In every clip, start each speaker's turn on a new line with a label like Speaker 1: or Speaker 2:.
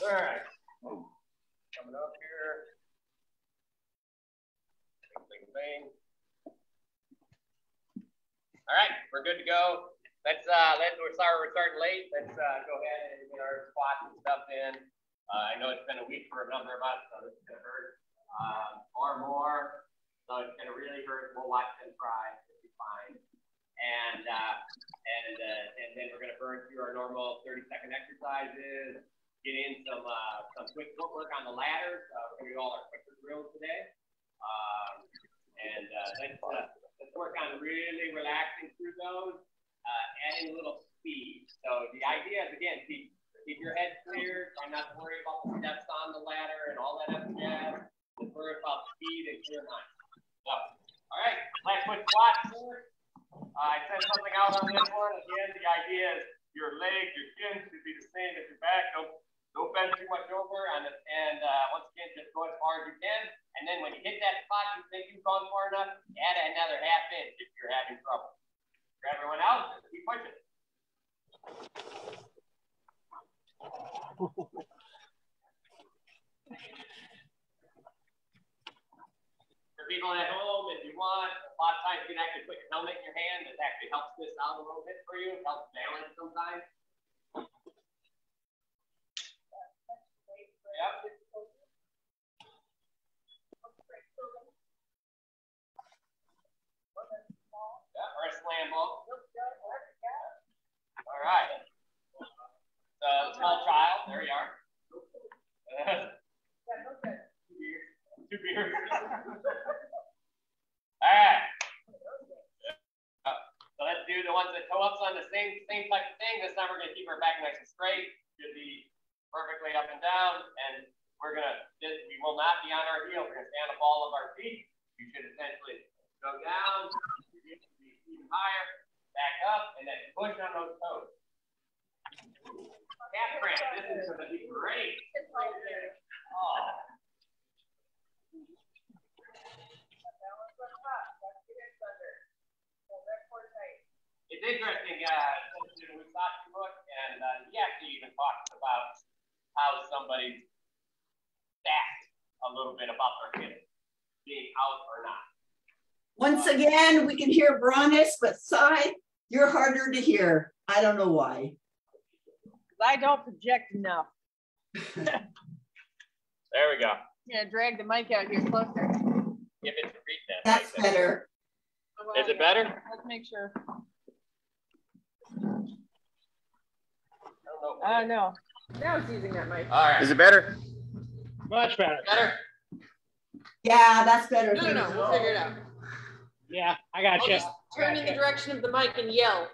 Speaker 1: All right. Coming up here. Bing, bing, bing. All right, we're good to go. Let's uh let's we're sorry we're starting late. Let's uh go ahead and get our squats and stuff in. Uh, I know it's been a week for a number of us, so this is gonna hurt um, or more. So it's gonna really hurt. We'll watch them try. It'll be fine. And uh, and uh, and then we're gonna burn through our normal 30 second exercises. Get in some uh, some quick footwork on the ladders. Uh, we're gonna do all our quicker drills today. Um, and uh, let's uh, let's work on really relaxing through those, uh, adding a little speed. So the idea is again, keep keep your head clear, try not to worry about the steps on the ladder and all that other jazz. Just worry about speed and clear mind. So, all right, last quick squat. Uh, I sent something out on this one. Again, the idea is your legs, your chin should be the same as your back. Don't don't bend too much over. And, and uh, once again, just go as far as you can. And then when you hit that spot you think you've gone far enough, add another half inch if you're having trouble. For everyone else, keep pushing. For people at home, if you want, a lot of times you can actually put your helmet in your hand. It actually helps this out a little bit for you. It helps balance sometimes. Or a ball. All right. Child, there you are. Two beers. All right. So let's do the ones that on the same same type of thing. This time we're gonna keep our back nice and straight. Be perfectly up and down, and we're gonna we will not be on our heels. We're gonna stand up all of our feet. You should essentially go down, even higher, back up, and then push on those toes. Calf cramp. This is gonna be great. Oh. It's interesting. Uh, we talked to Brooke, and uh, he actually even talks about how somebody's stacked a little bit about their hip being out or not.
Speaker 2: Once again, we can hear Bronis, but Cy, you're harder to hear. I don't know why.
Speaker 3: I don't project enough.
Speaker 1: there we go.
Speaker 3: Yeah, drag the mic out here closer.
Speaker 1: Give it to read that.
Speaker 2: That's
Speaker 1: like
Speaker 2: better.
Speaker 3: Oh, well,
Speaker 1: Is it better?
Speaker 3: Let's make sure.
Speaker 1: I don't know.
Speaker 3: Uh, no. Now it's using that mic.
Speaker 1: All right.
Speaker 4: Is it better?
Speaker 5: Much better.
Speaker 1: better?
Speaker 2: Yeah, that's better.
Speaker 3: No, no, no. We'll figure it out.
Speaker 5: Yeah, I got
Speaker 3: I'll
Speaker 5: you.
Speaker 3: just turn in the direction of the mic and yell.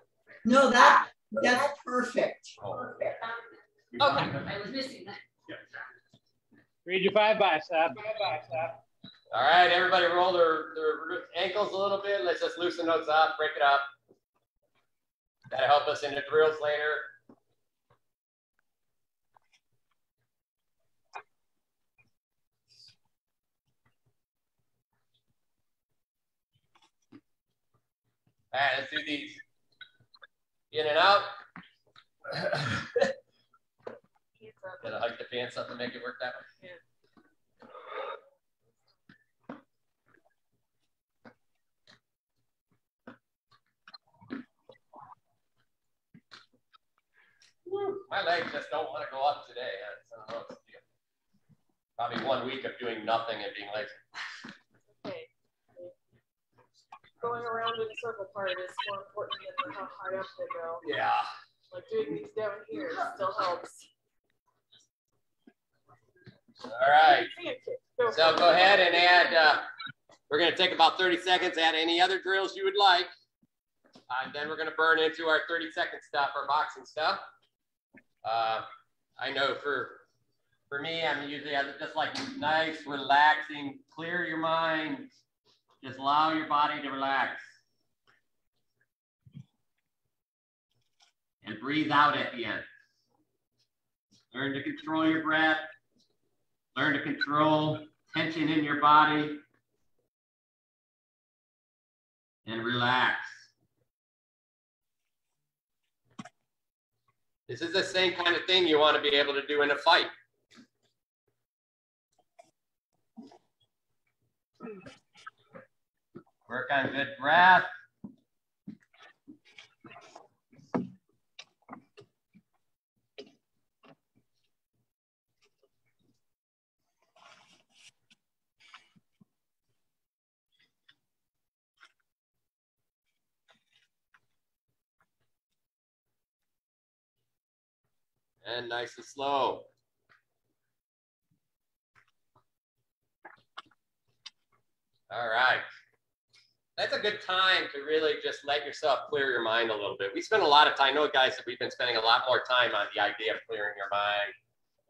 Speaker 2: No, that that's perfect. Perfect.
Speaker 3: Okay.
Speaker 6: I was missing that.
Speaker 5: Read your five bicep. Five bicep.
Speaker 1: All right, everybody roll their, their ankles a little bit. Let's just loosen those up, break it up. That'll help us in the drills later. All right, let's do these. In and out. Gotta hug the pants up and make it work that way. My legs just don't want to go up today. That's, uh, I don't know, it's the- Probably one week of doing nothing and being lazy.
Speaker 3: Going around in a circle part is more important than how high up they go.
Speaker 1: Yeah.
Speaker 3: Like doing these down here still helps.
Speaker 1: All right.
Speaker 3: Go
Speaker 1: So go ahead and add, uh, we're gonna take about 30 seconds, add any other drills you would like. Uh, and then we're gonna burn into our 30 second stuff, our boxing stuff. Uh, I know for, for me, I'm usually I just like nice, relaxing, clear your mind. Just allow your body to relax. And breathe out at the end. Learn to control your breath. Learn to control tension in your body. And relax. This is the same kind of thing you want to be able to do in a fight. Work on good breath. And nice and slow. All right. That's a good time to really just let yourself clear your mind a little bit. We spend a lot of time, I know guys that we've been spending a lot more time on the idea of clearing your mind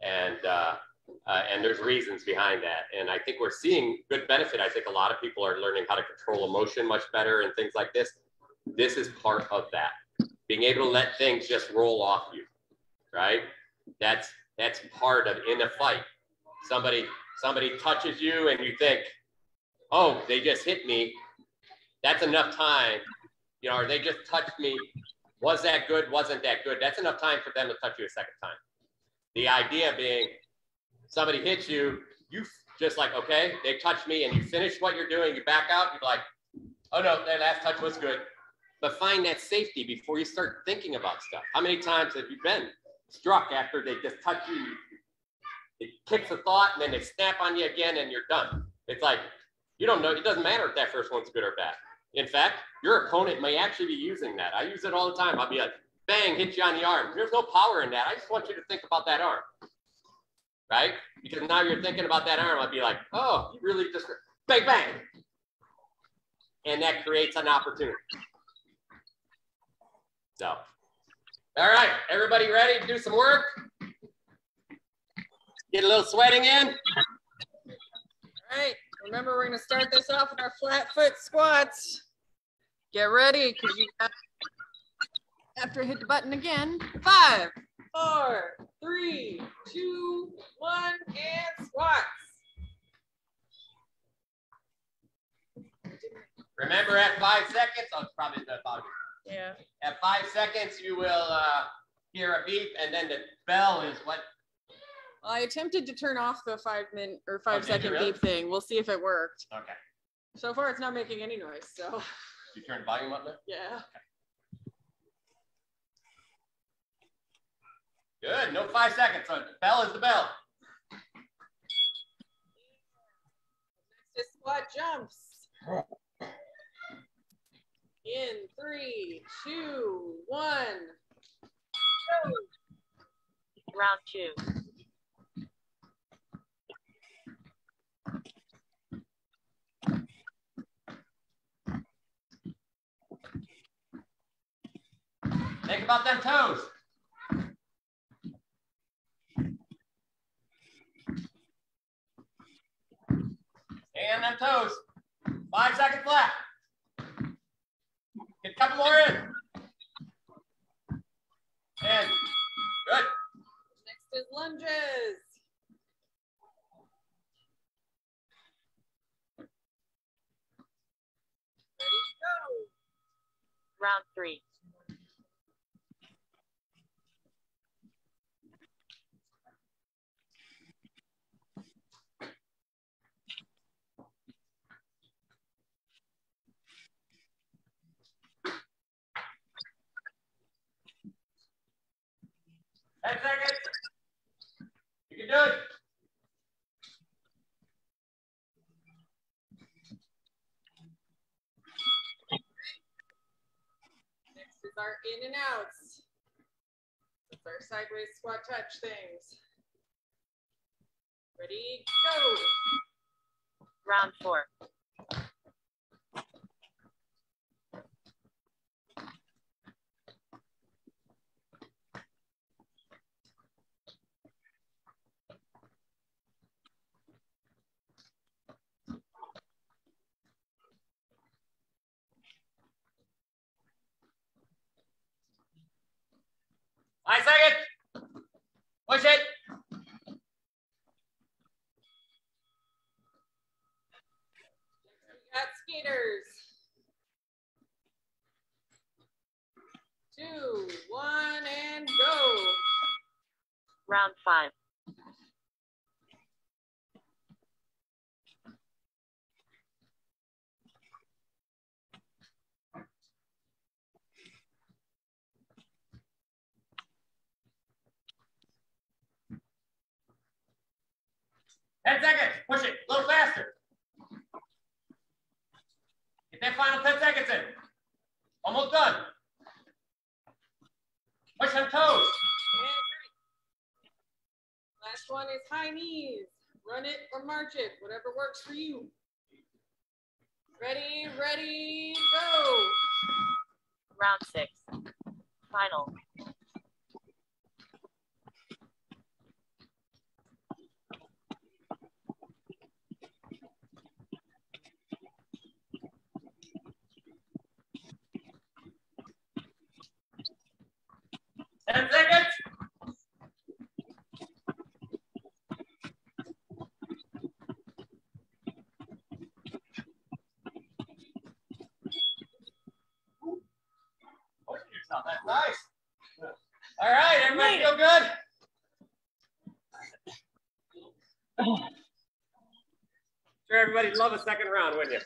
Speaker 1: and uh, uh, and there's reasons behind that. And I think we're seeing good benefit. I think a lot of people are learning how to control emotion much better and things like this. This is part of that. Being able to let things just roll off you, right? That's that's part of in a fight. Somebody somebody touches you and you think, oh, they just hit me. That's enough time, you know, or they just touched me. Was that good? Wasn't that good? That's enough time for them to touch you a second time. The idea being somebody hits you, you just like, okay, they touched me and you finish what you're doing, you back out, you're like, oh no, that last touch was good. But find that safety before you start thinking about stuff. How many times have you been struck after they just touch you? It kicks a thought and then they snap on you again and you're done. It's like, you don't know, it doesn't matter if that first one's good or bad. In fact, your opponent may actually be using that. I use it all the time. I'll be like, bang, hit you on the arm. There's no power in that. I just want you to think about that arm. Right? Because now you're thinking about that arm. I'd be like, oh, you really just bang, bang. And that creates an opportunity. So, all right, everybody ready to do some work? Get a little sweating in.
Speaker 4: All right, remember we're gonna start this off with our flat foot squats. Get ready, because you have, have to hit the button again. Five, four, three, two, one, and squats.
Speaker 1: Remember at five seconds, oh, it's probably the about
Speaker 4: Yeah.
Speaker 1: At five seconds, you will uh, hear a beep, and then the bell is what?
Speaker 4: Well, I attempted to turn off the five minute or five
Speaker 1: Oh, did you
Speaker 4: second
Speaker 1: really?
Speaker 4: beep thing. We'll see if it worked.
Speaker 1: Okay.
Speaker 4: So far, it's not making any noise. So
Speaker 1: You turn the volume up there?
Speaker 4: yeah.
Speaker 1: Good. No five seconds. So the bell is the bell.
Speaker 4: Next is squat jumps. In three, two, one. Go.
Speaker 7: Round two.
Speaker 1: Think about them toes. Stay on them toes. Five seconds left. Get a couple more in. And Good.
Speaker 4: Next is lunges. Ready, go.
Speaker 7: Round three.
Speaker 1: Ten seconds. You can do it.
Speaker 4: Next is our in and outs. That's our sideways squat touch things. Ready, go.
Speaker 7: Round four.
Speaker 1: Five seconds. Push it.
Speaker 4: We got skaters. Two, one, and go.
Speaker 7: Round five.
Speaker 1: 10 seconds. Push it a little faster. Get that final 10 seconds in. Almost done. Push them toes.
Speaker 4: Last one is high knees. Run it or march it, whatever works for you. Ready, ready, go.
Speaker 7: Round six. Final.
Speaker 1: Ten seconds. Oh, That's nice. All right, everybody feel good? Love a second round, wouldn't you?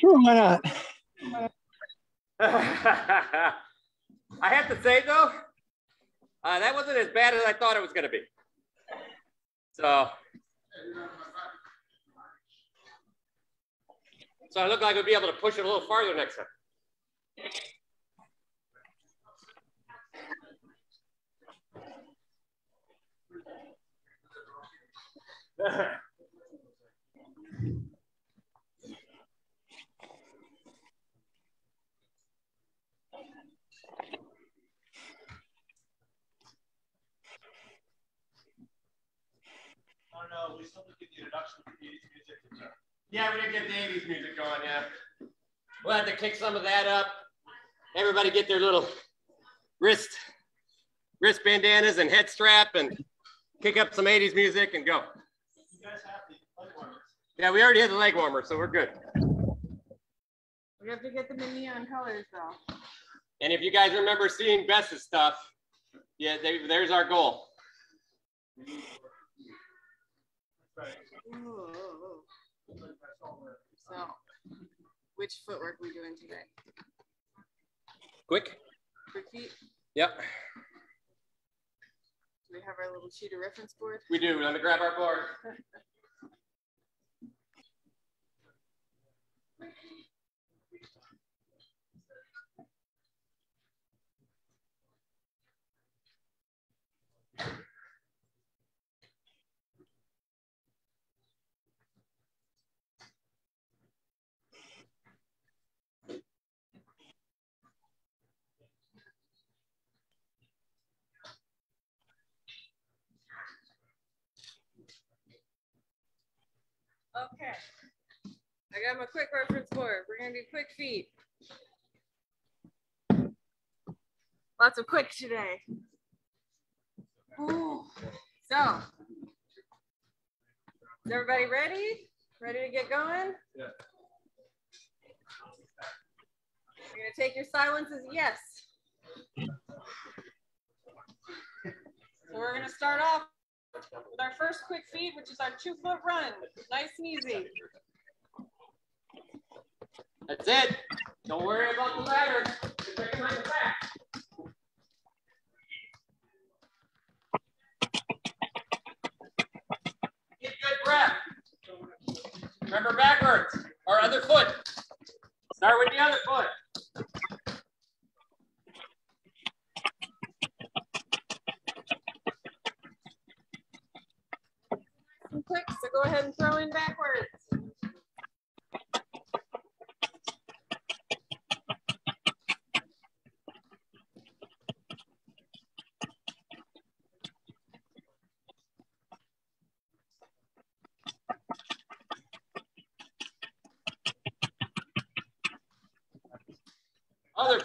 Speaker 5: Sure, why not?
Speaker 1: I have to say though, uh, that wasn't as bad as I thought it was going to be. So, so I look like I'll be able to push it a little farther next time.
Speaker 8: Oh no, we still didn't get the introduction to the 80s music.
Speaker 1: Yeah, we didn't get the 80s music going, yeah. We'll have to kick some of that up. Everybody get their little wrist wrist bandanas and head strap and kick up some 80s music and go.
Speaker 8: You guys have the leg warmers.
Speaker 1: Yeah, we already had the leg warmer, so we're good.
Speaker 4: We have to get them in neon colors though.
Speaker 1: And if you guys remember seeing Bess's stuff, yeah, they, there's our goal.
Speaker 4: Ooh. So, which footwork we doing today?
Speaker 1: Quick.
Speaker 4: Quick feet?
Speaker 1: Yep,
Speaker 4: Do we have our little cheetah reference board?
Speaker 1: we do. Let me grab our board.
Speaker 4: Okay. I got my quick reference board. We're gonna do quick feet. Lots of quick today. Ooh. So, is everybody ready? Ready to get going?
Speaker 8: Yeah.
Speaker 4: You're gonna take your silence as yes. So we're gonna start off with our first quick feet, which is our two foot run. Nice and easy.
Speaker 1: That's it. Don't worry about the ladder. Just bring it on your back. Get good breath. Remember backwards. Our other foot. Start with the other foot.
Speaker 4: Some quick, so go ahead and throw in backwards.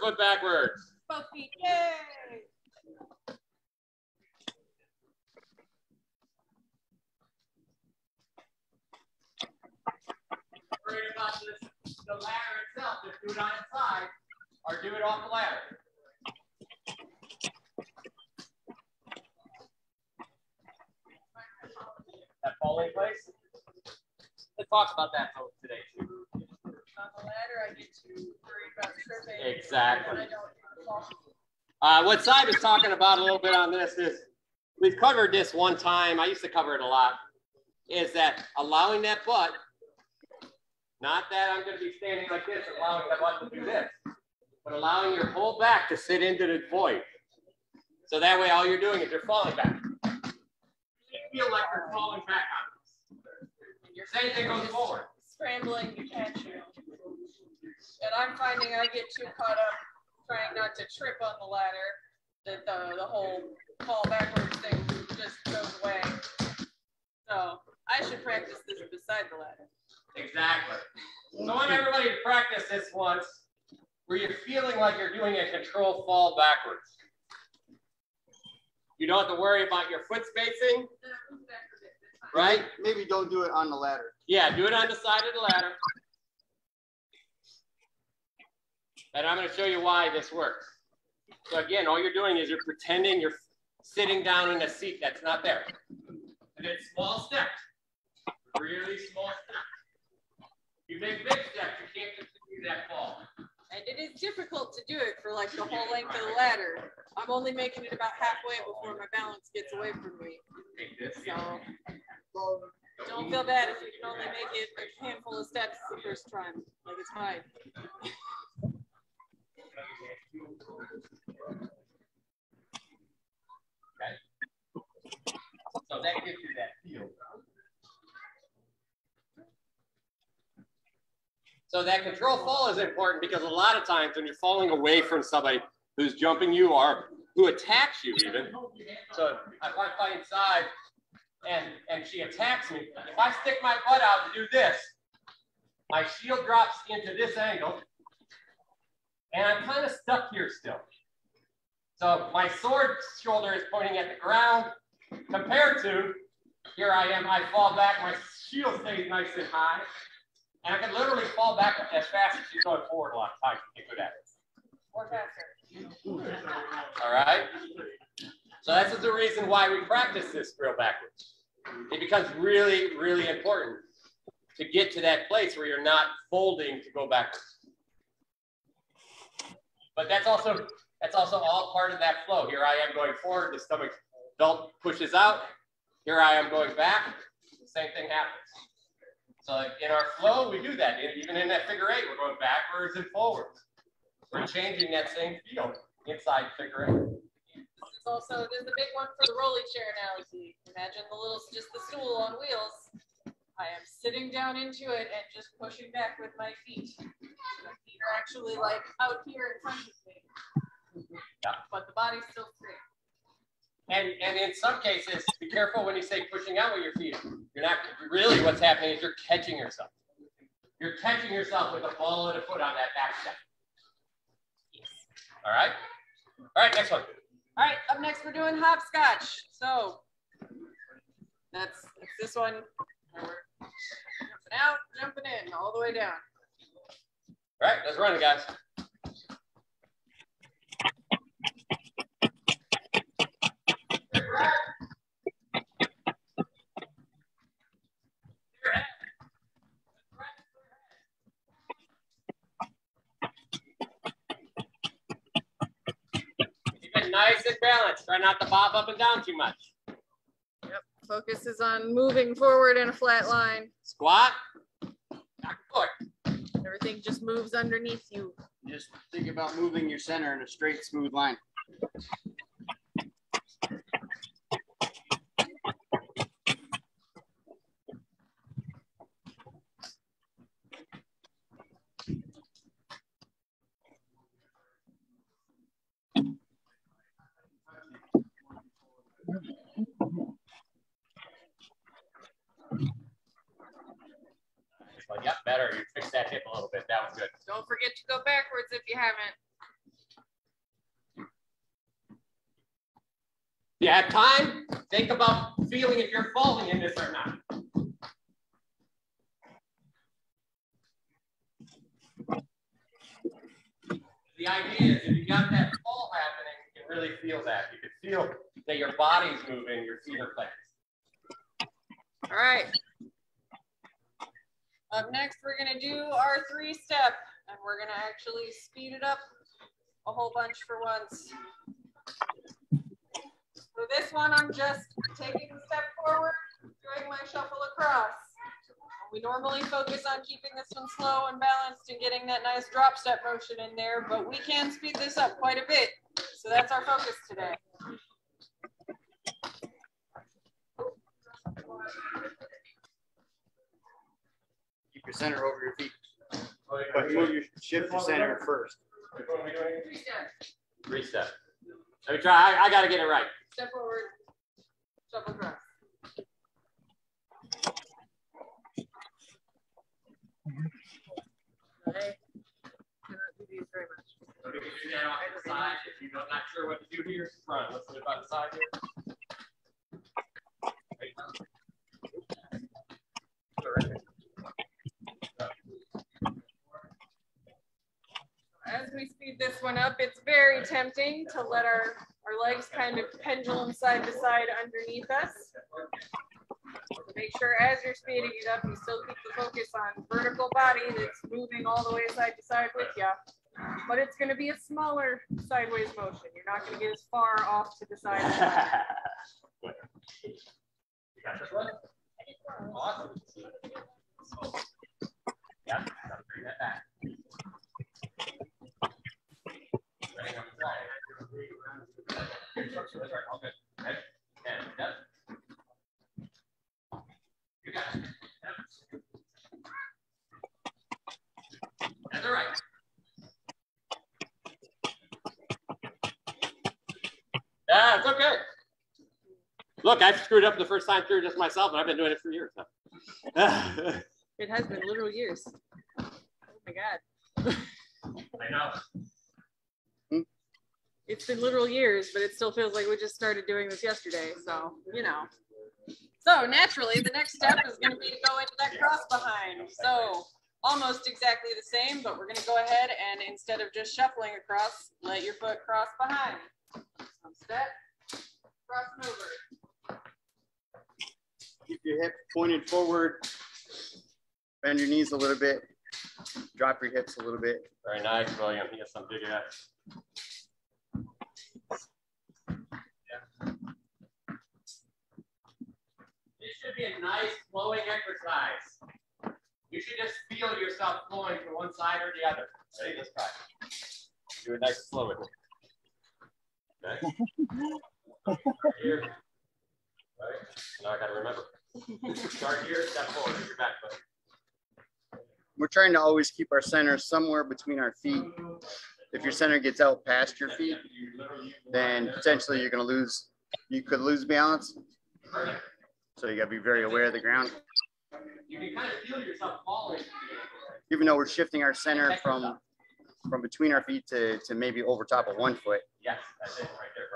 Speaker 1: Other foot backwards.
Speaker 4: Both feet, yay!
Speaker 1: Worried about this, the ladder itself. Just do it on its side or do it off the ladder. That fall in place? Let's talk about that though today too.
Speaker 4: On the ladder, I get to worry about tripping.
Speaker 1: Exactly.
Speaker 4: When I don't fall.
Speaker 1: Cy was talking about a little bit on this is we've covered this one time. I used to cover it a lot. Is that allowing that butt, not that I'm going to be standing like this, allowing that butt to do this, but allowing your whole back to sit into the void. So that way, all you're doing is you're falling back. You feel like you're falling back on this. Same thing goes forward.
Speaker 4: Scrambling to catch you. And I'm finding I get too caught up trying not to trip on the ladder the, the whole fall backwards thing just goes away. So I should practice this beside the ladder.
Speaker 1: Exactly. So I want everybody to practice this once where you're feeling like you're doing a control fall backwards. You don't have to worry about your foot spacing, right?
Speaker 9: Maybe don't do it on the ladder.
Speaker 1: Yeah, do it on the side of the ladder. And I'm going to show you why this works. So again, all you're doing is you're pretending you're sitting down in a seat that's not there. And it's small steps, really small steps. You make big steps, you can't continue that fall.
Speaker 4: And it is difficult to do it for like the whole length of the ladder. I'm only making it about halfway before my balance gets away from me. So don't feel bad if you can only make it a handful of steps the first time. Like it's fine.
Speaker 1: So that gives you that feel. So that control fall is important because a lot of times when you're falling away from somebody who's jumping you or who attacks you even. So if I'm inside and, and she attacks me, if I stick my butt out to do this, my shield drops into this angle and I'm kind of stuck here still. So my sword shoulder is pointing at the ground compared to here I am, I fall back, my shield stays nice and high. And I can literally fall back as fast as she's going forward a lot of times to get good at it.
Speaker 4: Or faster.
Speaker 1: All right. So that's the reason why we practice this drill backwards. It becomes really, really important to get to that place where you're not folding to go backwards. But that's also that's also all part of that flow. Here I am going forward, the stomach belt pushes out. Here I am going back. The same thing happens. So in our flow, we do that. Even in that figure eight, we're going backwards and forwards. We're changing that same feel inside figure eight.
Speaker 4: It's also there's a big one for the rolly chair analogy. Imagine the little just the stool on wheels. I am sitting down into it and just pushing back with my feet. My feet are actually like out here in front of me.
Speaker 1: Yeah.
Speaker 4: But the body's still straight.
Speaker 1: And and in some cases, be careful when you say pushing out with your feet. You're not really what's happening is you're catching yourself. You're catching yourself with the ball of the foot on that back step. All right. All right, next one.
Speaker 4: All right, up next we're doing hopscotch. So that's, that's this one. Jumping out, jumping in, all the way down.
Speaker 1: All right, let's run it, guys. Keep it nice and balanced. Try not to bob up and down too much. Yep.
Speaker 4: Focus is on moving forward in a flat line.
Speaker 1: Squat. Back foot.
Speaker 4: Everything just moves underneath you.
Speaker 9: Just think about moving your center in a straight, smooth line.
Speaker 1: Well, yep, better. You fix that hip a little bit. That was good.
Speaker 4: Don't forget to go backwards if you haven't.
Speaker 1: You have time, think about feeling if you're falling in this or not. The idea is if you got that fall happening, you can really feel that. You can feel that your body's moving, your feet are planted.
Speaker 4: All right. Up next, we're gonna do our three step and we're gonna actually speed it up a whole bunch for once. For this one, I'm just taking a step forward, doing my shuffle across. We normally focus on keeping this one slow and balanced and getting that nice drop step motion in there, but we can speed this up quite a bit. So that's our focus today.
Speaker 9: Keep your center over your feet. But move your shift your center first.
Speaker 4: Three steps.
Speaker 1: Three step. Let me try. I, I got to get it right.
Speaker 4: Step forward, shuffle across. I cannot do these very much.
Speaker 1: So we can do that off the side. If you're not sure what to do here, front. Let's do it on the side here.
Speaker 4: As this one up, it's very tempting to let our, our legs kind of pendulum side to side underneath us. So Make sure as you're speeding it up, you still keep the focus on vertical body that's moving all the way side to side with you. But it's going to be a smaller sideways motion. You're not going to get as far off to the side. as that.
Speaker 1: You got this one? Awesome. Yeah, gotta bring that back. Ready on the side. That's right, all good. Ready? And, yep. You got it. Yep. That's all right. Yeah, it's okay. Look, I've screwed up the first time through just myself, and I've been doing it for years now.
Speaker 4: It has been literal years. Oh my God.
Speaker 1: I know.
Speaker 4: It's been literal years, but it still feels like we just started doing this yesterday. So, you know. So naturally, the next step is going to be to go into that cross behind. So almost exactly the same, but we're going to go ahead and instead of just shuffling across, let your foot cross behind. So step, crossing over.
Speaker 9: Keep your hip pointed forward. Bend your knees a little bit. Drop your hips a little bit.
Speaker 1: Very nice, William. He has some big X. This should be a nice flowing exercise. You should just feel yourself flowing from one side or the other. Ready? Let's try. Do it nice and slow. Okay. Here. Right. Now I got to remember. Start here, step forward your back foot.
Speaker 9: We're trying to always keep our center somewhere between our feet. If your center gets out past your feet, then potentially you're going to lose. You could lose balance. So you got to be very aware of the ground.
Speaker 1: You can kind of feel yourself falling.
Speaker 9: Even though we're shifting our center from from between our feet to, to maybe over top of one foot.
Speaker 1: Yes, that's it right there,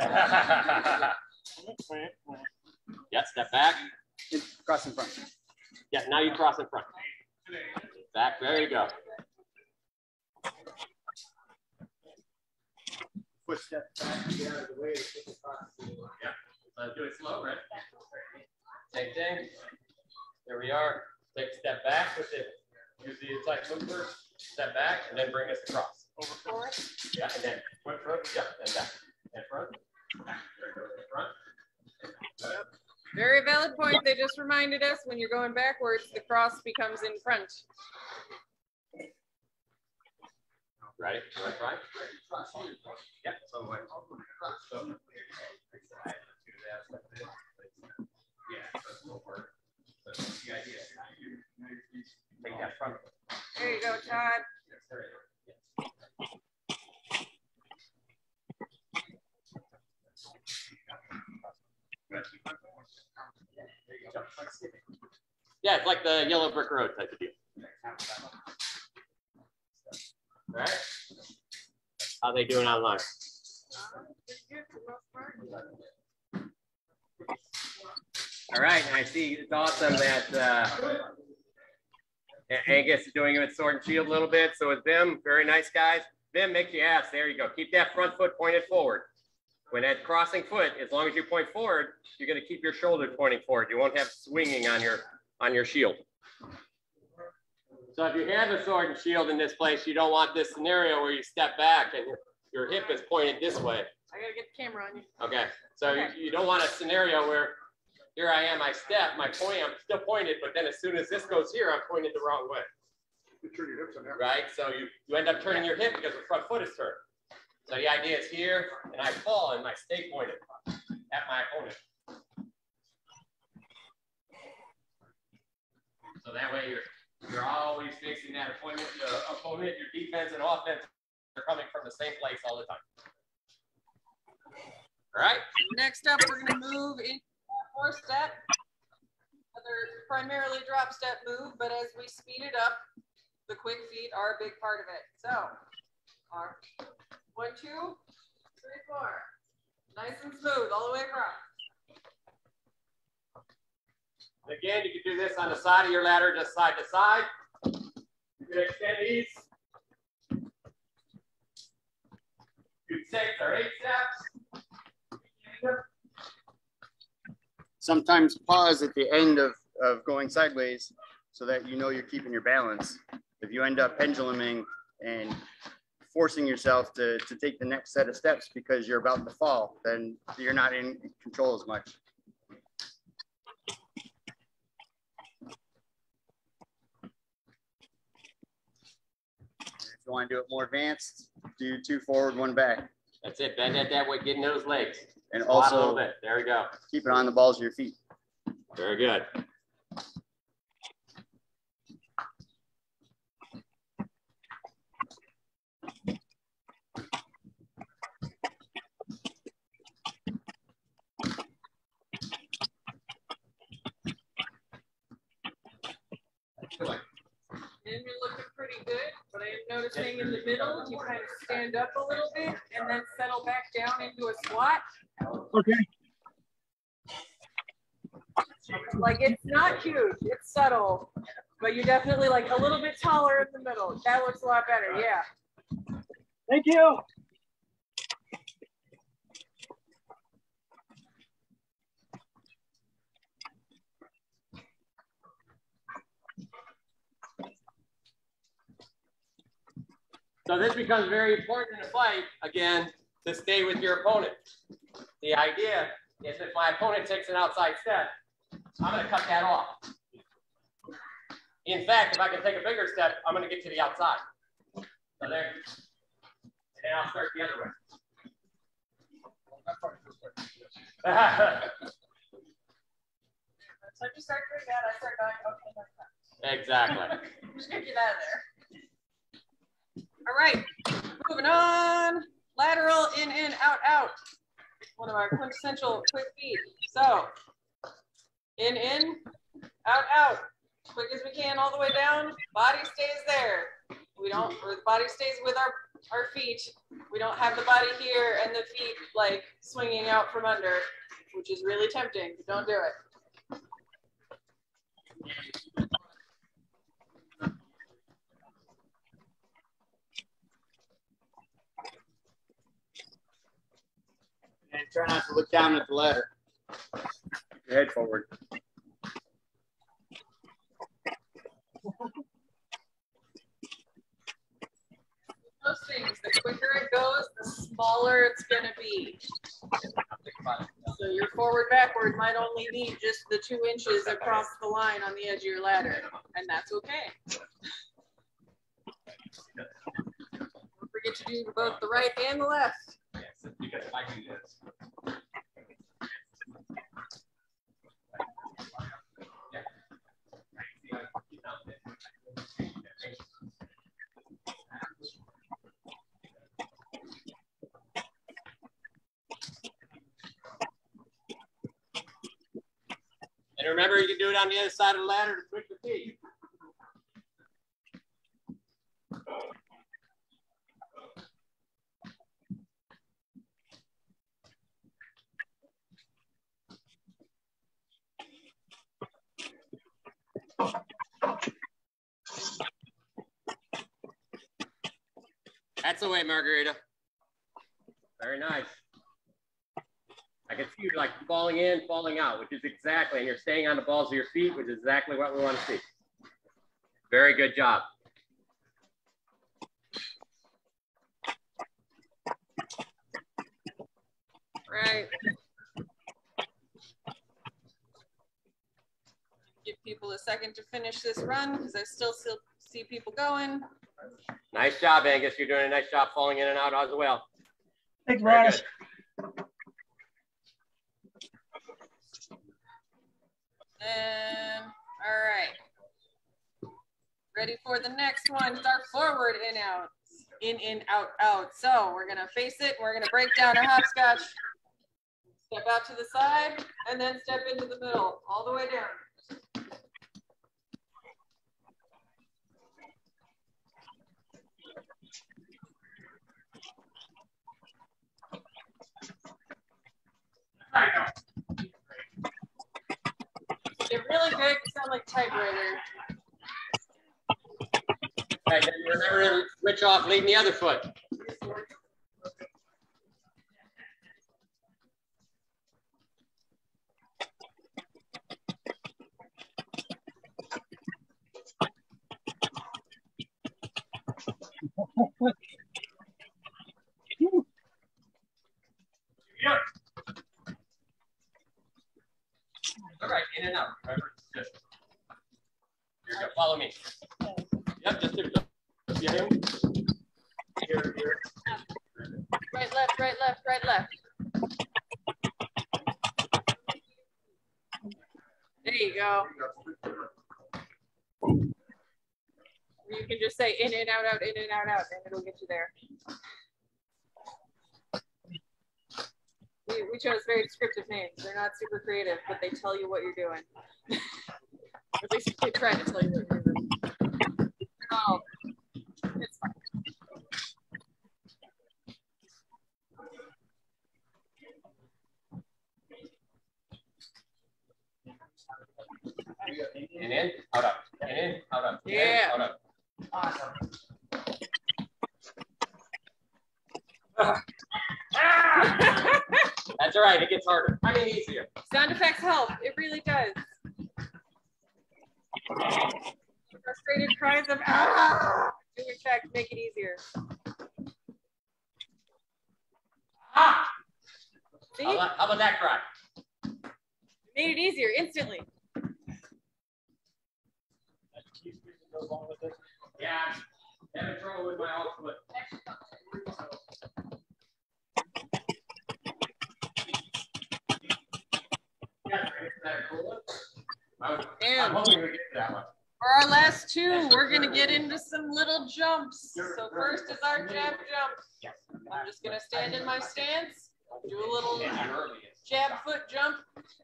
Speaker 1: Brian. yeah, step back.
Speaker 9: Cross in front.
Speaker 1: Yeah, now you cross in front. Back, there you go.
Speaker 9: Foot step back, get out of the way. to get the cross.
Speaker 1: Yeah, uh, do it slow, right? Same thing. There we are. Take a step back with it. Use the inside foot first. Step back and then bring us across. Over forward. Yeah, and then foot front. Yeah, and back. And front. Back. There you go. Front.
Speaker 4: Very valid point. They just reminded us when you're going backwards, the cross becomes in front.
Speaker 1: Want to try? Yeah. So, like, so, yeah, so it's a little work. But the idea is take that front.
Speaker 4: There you go, Todd.
Speaker 1: Yes, there you go. Yeah, it's like the yellow brick road type of deal. All right. How they doing online? All right, I see it's awesome that uh, Angus is doing it with sword and shield a little bit. So with Vim, very nice guys. Vim, make your ass. There you go. Keep that front foot pointed forward. When at crossing foot, as long as you point forward, you're going to keep your shoulder pointing forward. You won't have swinging on your on your shield. So if you have a sword and shield in this place, you don't want this scenario where you step back and your, your hip is pointed this way.
Speaker 4: I gotta get the camera on you.
Speaker 1: Okay, so you, you don't want a scenario where here I am, I step, my point, I'm still pointed, but then as soon as this goes here, I'm pointed the wrong way. Turn your hips and everything. Right, so you, you end up turning your hip because the front foot is turned. So the idea is here, and I fall and I stay pointed at my opponent. So that way you're you're always facing that opponent, uh, opponent, your defense and offense are coming from the same place all the time. All right.
Speaker 4: Next up, we're gonna move into four step. Another primarily drop step move, but as we speed it up, the quick feet are a big part of it. So, our one, two, three, four. Nice and smooth all the way across.
Speaker 1: Again, you can do this on the side of your ladder, just side to side. You can extend these. Do six or eight steps.
Speaker 9: Sometimes pause at the end of, of going sideways so that you know you're keeping your balance. If you end up penduluming and forcing yourself to, to take the next set of steps because you're about to fall, then you're not in control as much. If you want to do it more advanced, do two forward, one back.
Speaker 1: That's it. Bend it that way, getting those legs.
Speaker 9: And
Speaker 1: Squat a little
Speaker 9: also
Speaker 1: bit. There we go.
Speaker 9: keep it on the balls of your feet.
Speaker 1: Very good.
Speaker 4: And you're looking pretty good, but I am noticing in the middle, you kind of stand up a little bit and then settle back down into a squat.
Speaker 5: Okay.
Speaker 4: Like it's not huge, it's subtle, but you're definitely like a little bit taller in the middle. That looks a lot better, yeah.
Speaker 5: Thank you.
Speaker 1: So this becomes very important in a fight, again, to stay with your opponent. The idea is if my opponent takes an outside step, I'm going to cut that off. In fact, if I can take a bigger step, I'm going to get to the outside. So there, and then I'll start the other way.
Speaker 4: So you start doing that, I start going, okay,
Speaker 1: exactly.
Speaker 4: Just gonna get out of there. All right, moving on. Lateral in, in, out, out. One of our quintessential quick feet. So, in, in, out, out. Quick as we can, all the way down. Body stays there. We don't, or the body stays with our, our feet. We don't have the body here and the feet like swinging out from under, which is really tempting, don't do it.
Speaker 9: And try not to look down at the ladder. Your head forward.
Speaker 4: those things, the quicker it goes, the smaller it's gonna be. So your forward backward might only be just the two inches across the line on the edge of your ladder, and that's okay. Don't forget to do both the right and the left.
Speaker 1: Because I do this. And remember, you can do it on the other side of the ladder to switch the feet. That's the way, Margarita. Very nice. I can see you like falling in, falling out, which is exactly, and you're staying on the balls of your feet, which is exactly what we want to see. Very good job.
Speaker 4: Right. People a second to finish this run because I still still see people going.
Speaker 1: Nice job, Angus. You're doing a nice job falling in and out as well.
Speaker 5: Thanks,
Speaker 1: Very
Speaker 5: Ron.
Speaker 1: good.
Speaker 4: And all right. Ready for the next one. Start forward in out. In, in, out, out. So we're gonna face it. We're gonna break down our hopscotch. Step out to the side and then step into the middle, all the way down. Get really big, sound like typewriter.
Speaker 1: Then remember to switch off leading the other foot. All right, in and out. Remember, just. Here go. Follow me. Yep, just him? Here, here.
Speaker 4: Right, left, right, left, right, left. There you go. You can just say in and out, out, in and out, out, and it'll get you there. We, we chose very descriptive names. They're not super creative, but they tell you what you're doing. At least they try to tell you what you're doing. Oh, it's fine.
Speaker 1: In, in, out, out. In, in, out, out. In, in,
Speaker 4: Yeah.
Speaker 1: Out, out. That's all right. It gets harder. I mean, easier.
Speaker 4: Sound effects help. It really does. Frustrated cries of ah do in fact make it easier.
Speaker 1: Ah!
Speaker 4: See?
Speaker 1: How about, how about that cry?
Speaker 4: Made it easier instantly.
Speaker 1: Yeah. Having trouble with my alt foot. Yeah, that cool? I was- I'm
Speaker 4: And
Speaker 1: hoping we get to that one.
Speaker 4: for our last two, we're gonna get into some little jumps. So first is our jab jump. I'm just gonna stand in my stance, do a little jab foot jump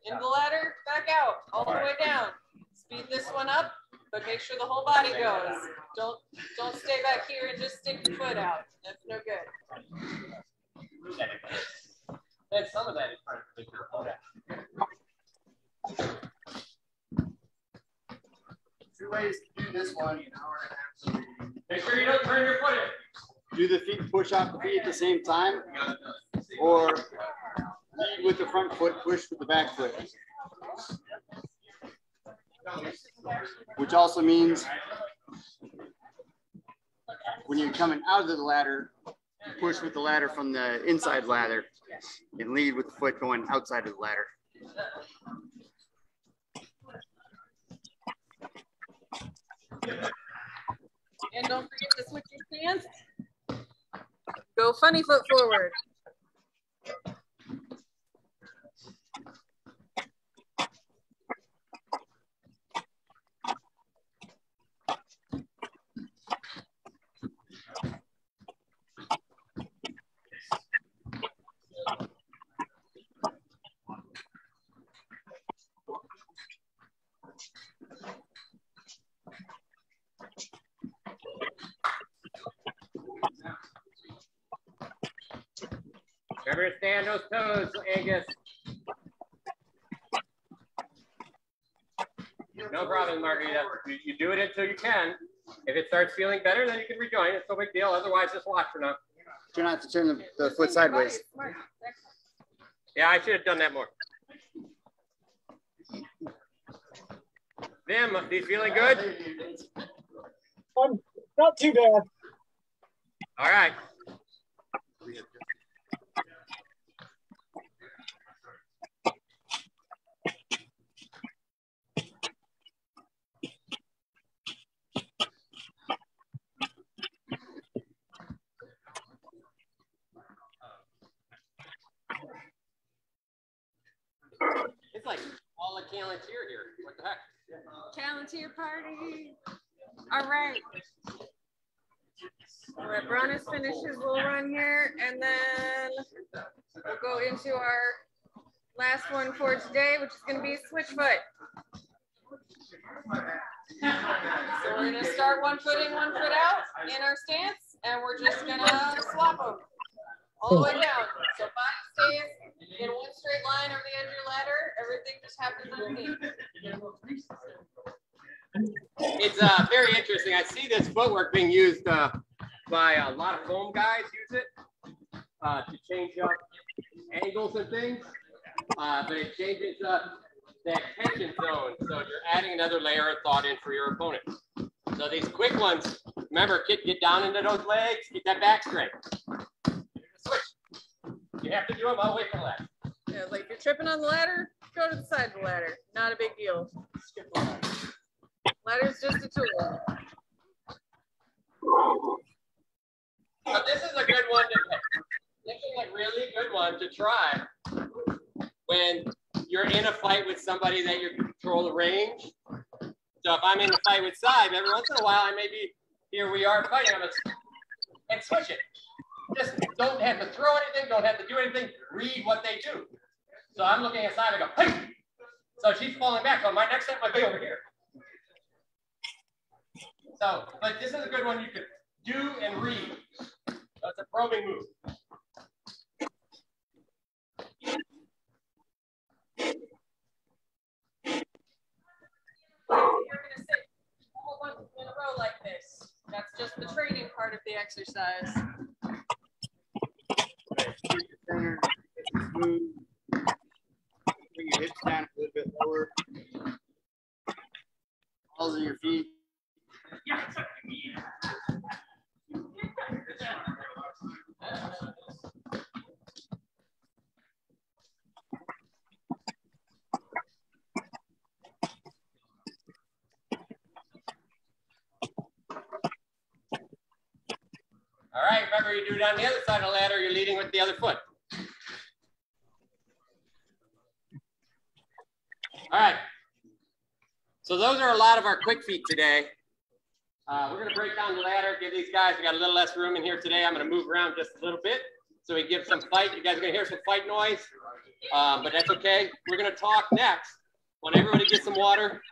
Speaker 4: in the ladder, back out, all the way down. Speed this one up, but make sure the whole body goes. Don't don't stay back here and just stick your foot out. That's no good.
Speaker 1: And some of that is part of the picture. Okay.
Speaker 9: Two ways to do this one.
Speaker 1: Make sure you don't turn your foot in.
Speaker 9: Do the feet, push off the feet at the same time, or lead with the front foot, push with the back foot. Which also means when you're coming out of the ladder, you the from the inside ladder and lead with the foot going outside of the ladder.
Speaker 4: And don't forget to switch your stance. Go funny foot forward.
Speaker 1: Remember to stay on those toes, Angus. No problem, Margarita. You, you do it until you can. If it starts feeling better, then you can rejoin. It's no big deal. Otherwise, just watch for now.
Speaker 9: Try not to turn the, the foot sideways.
Speaker 1: Yeah, I should have done that more. Vim, you feeling good?
Speaker 5: Um, not too bad.
Speaker 1: All right. It's like all the Palantir here. What the heck?
Speaker 4: Palantir party. All right. All right, Bronis finishes, we'll run here, and then we'll go into our last one for today, which is gonna be switch foot. So we're gonna start one foot in, one foot out in our stance, and we're just gonna swap them all the way down. So body stays in one straight line over the end of your ladder, everything just happens underneath.
Speaker 1: It's uh, very interesting. I see this footwork being used uh, by a lot of foam guys use it uh, to change up angles and things. Uh, but it changes up that tension zone. So you're adding another layer of thought in for your opponent. So these quick ones, remember, get, get down into those legs, get that back straight. You have to do it all the way from left.
Speaker 4: Yeah, like if you're tripping on the ladder, go to the side of the ladder. Not a big deal. Ladder's just a tool.
Speaker 1: So this is a good one to this is a really good one to try when you're in a fight with somebody that you control the range. So if I'm in a fight with Side, every once in a while I may be here we are fighting. I'm gonna and switch it. Just don't have to throw anything, don't have to do anything. Read what they do. So I'm looking at Side, I go, hey! So she's falling back. So my next step might be over here. So, but this is a good one you could do and read. That's a probing move.
Speaker 4: Like this. That's just the training part of the exercise.
Speaker 9: Center, smooth. Bring your hips down a little bit lower. Your feet.
Speaker 1: All right, remember you do it on the other side of the ladder, you're leading with the other foot. All right. So those are a lot of our quick feet today. Uh, we're gonna break down the ladder, give these guys, we got a little less room in here today. I'm gonna move around just a little bit so we give some fight. You guys are gonna hear some fight noise, um, but that's okay. We're gonna talk next. Want everybody get some water.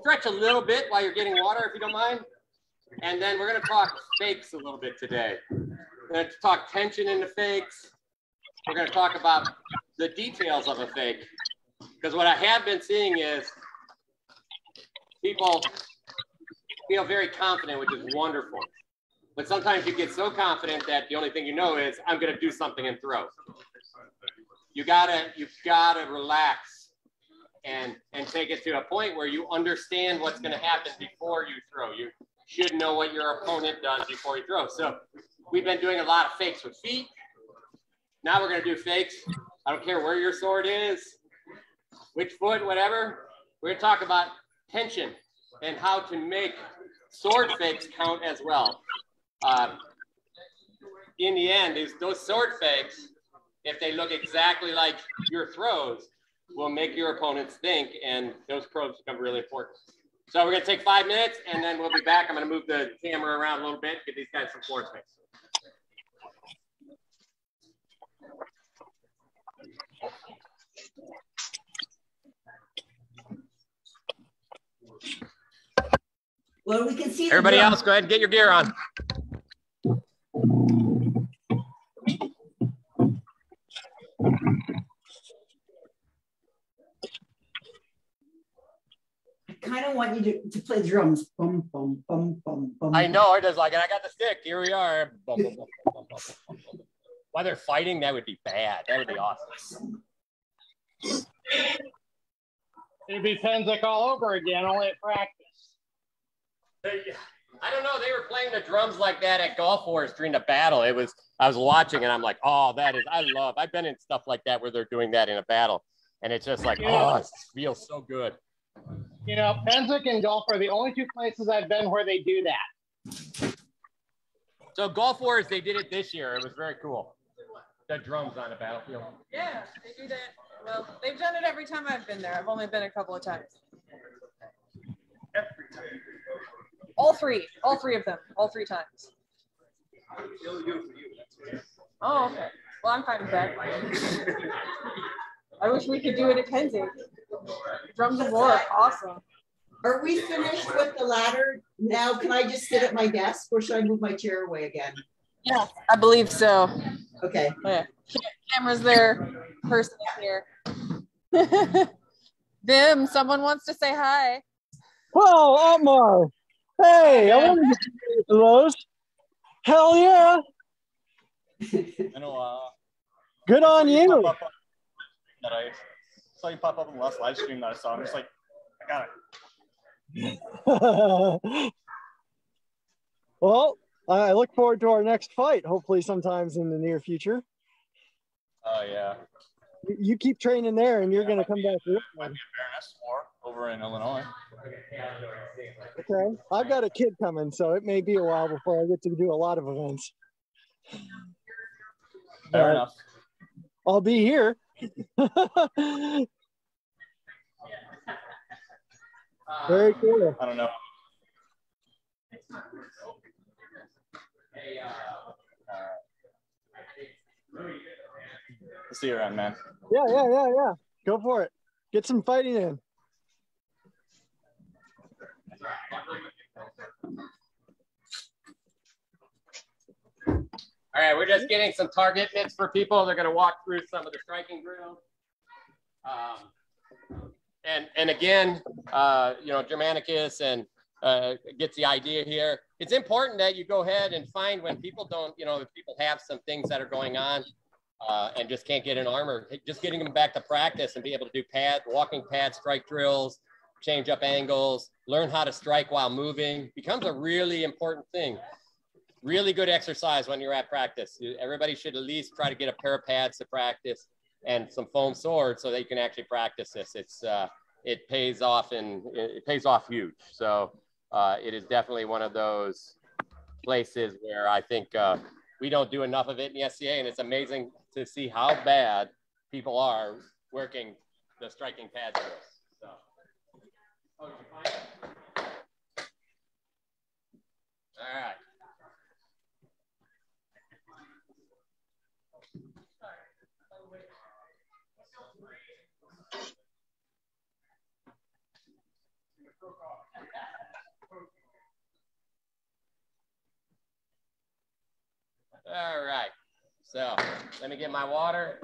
Speaker 1: Stretch a little bit while you're getting water, if you don't mind. And then we're gonna talk fakes a little bit today. We're gonna talk tension in the fakes. We're gonna talk about the details of a fake. Because what I have been seeing is people feel very confident, which is wonderful. But sometimes you get so confident that the only thing you know is I'm gonna do something and throw. You gotta, you've gotta relax and and take it to a point where you understand what's gonna happen before you throw. You should know what your opponent does before you throw. So we've been doing a lot of fakes with feet. Now we're gonna do fakes. I don't care where your sword is, which foot, whatever. We're gonna talk about tension and how to make sword fakes count as well. Um, in the end, is those sword fakes, if they look exactly like your throws, will make your opponents think, and those probes become really important. So we're gonna take five minutes, and then we'll be back. I'm gonna move the camera around a little bit, give these guys some floor space.
Speaker 2: Well, we can see.
Speaker 1: Everybody else, go ahead and get your gear on.
Speaker 2: Kind of want you to, to play drums. Bum, bum, bum, bum, bum.
Speaker 1: I know it is like, and I got the stick. Here we are. Bum. While they're fighting, that would be bad. That would be awesome.
Speaker 5: It'd be Pennsic all over again, only at practice.
Speaker 1: I don't know. They were playing the drums like that at Gulf Wars during the battle. It was I was watching and I'm like, oh, that is I love. I've been in stuff like that where they're doing that in a battle, and it's just like, oh, it feels so good.
Speaker 5: You know, Pennsic and Gulf are the only two places I've been where they do that.
Speaker 1: So Gulf Wars, they did it this year. It was very cool. The drums on the battlefield.
Speaker 4: Yeah, they do that. Well, they've done it every time I've been there. I've only been a couple of times. Every time. All three, all three of them, all three times. Oh, okay. Well, I'm fine with that. I wish we could do it at Pennsic. Drums of War, awesome.
Speaker 2: Are we finished with the ladder? Now, can I just sit at my desk or should I move my chair away again?
Speaker 4: Yeah, I believe so.
Speaker 2: Okay.
Speaker 4: Oh, yeah. Camera's there, person here. Vim, someone wants to say hi.
Speaker 10: Whoa, Otmar. Hey, I wanted to see those. Hell yeah.
Speaker 8: I know. Uh,
Speaker 10: Good on
Speaker 8: saw
Speaker 10: you.
Speaker 8: Pop up on- That I saw you pop up on the last live stream that I saw. I'm just like, I got it.
Speaker 10: well, I look forward to our next fight, hopefully sometimes in the near future.
Speaker 8: Oh yeah.
Speaker 10: You- keep training there and you're going to come back here.
Speaker 8: Might be a Baroness War over in Illinois.
Speaker 10: Okay. I've got a kid coming, so it may be a while before I get to do a lot of events.
Speaker 8: Fair
Speaker 10: But
Speaker 8: enough.
Speaker 10: I'll be here. Very cool.
Speaker 8: I don't know. See you around, man.
Speaker 10: Yeah, yeah, yeah, yeah. Go for it. Get some fighting in.
Speaker 1: All right, we're just getting some target mitts for people. They're going to walk through some of the striking drills. Um, and and again, uh, you know, Germanicus and uh, gets the idea here. It's important that you go ahead and find when people don't, you know, if people have some things that are going on uh, and just can't get in armor, just getting them back to practice and be able to do pad, walking pad strike drills, change up angles, learn how to strike while moving becomes a really important thing really good exercise when you're at practice. Everybody should at least try to get a pair of pads to practice and some foam swords so that you can actually practice this. It's uh, it pays off and it pays off huge. So uh, it is definitely one of those places where I think uh, we don't do enough of it in the SCA, and it's amazing to see how bad people are working the striking pad drills. So. Oh? All right. All right. So let me get my water.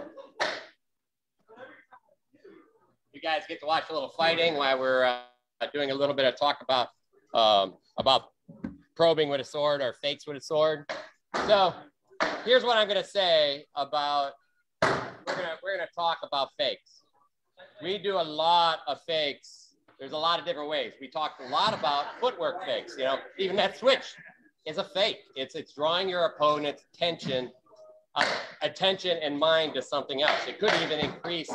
Speaker 1: You guys get to watch a little fighting while we're uh, doing a little bit of talk about um, about probing with a sword or fakes with a sword. So here's what I'm going to say about we're going to we're going to talk about fakes. We do a lot of fakes. There's a lot of different ways. We talked a lot about footwork fakes. You know, even that switch is a fake. It's it's drawing your opponent's attention, uh, attention and mind to something else. It could even increase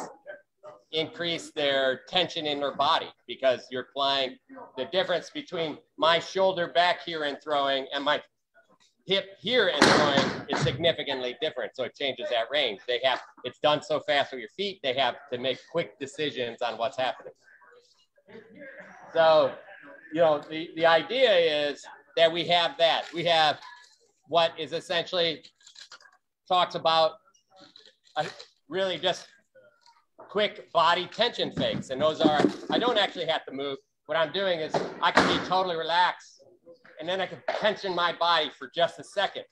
Speaker 1: increase their tension in their body because you're applying the difference between my shoulder back here and throwing and my hip here and throwing is significantly different. So it changes that range. They have it's done so fast with your feet, they have to make quick decisions on what's happening. So, you know, the, the idea is that we have that. We have what is essentially talks about uh, really just quick body tension fakes. And those are, I don't actually have to move. What I'm doing is I can be totally relaxed and then I can tension my body for just a second.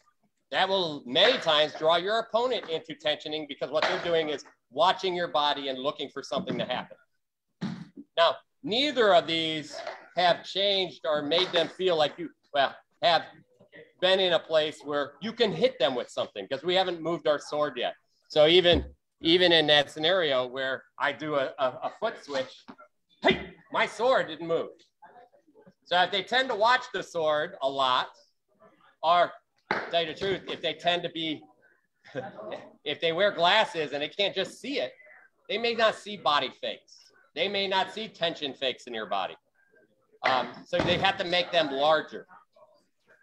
Speaker 1: That will many times draw your opponent into tensioning because what they're doing is watching your body and looking for something to happen. Now, neither of these have changed or made them feel like you, well, have been in a place where you can hit them with something because we haven't moved our sword yet. So even even in that scenario where I do a, a, a foot switch, hey, my sword didn't move. So if they tend to watch the sword a lot, or tell you the truth, if they tend to be, if they wear glasses and they can't just see it, they may not see body fakes. They may not see tension fakes in your body. Um, so they have to make them larger,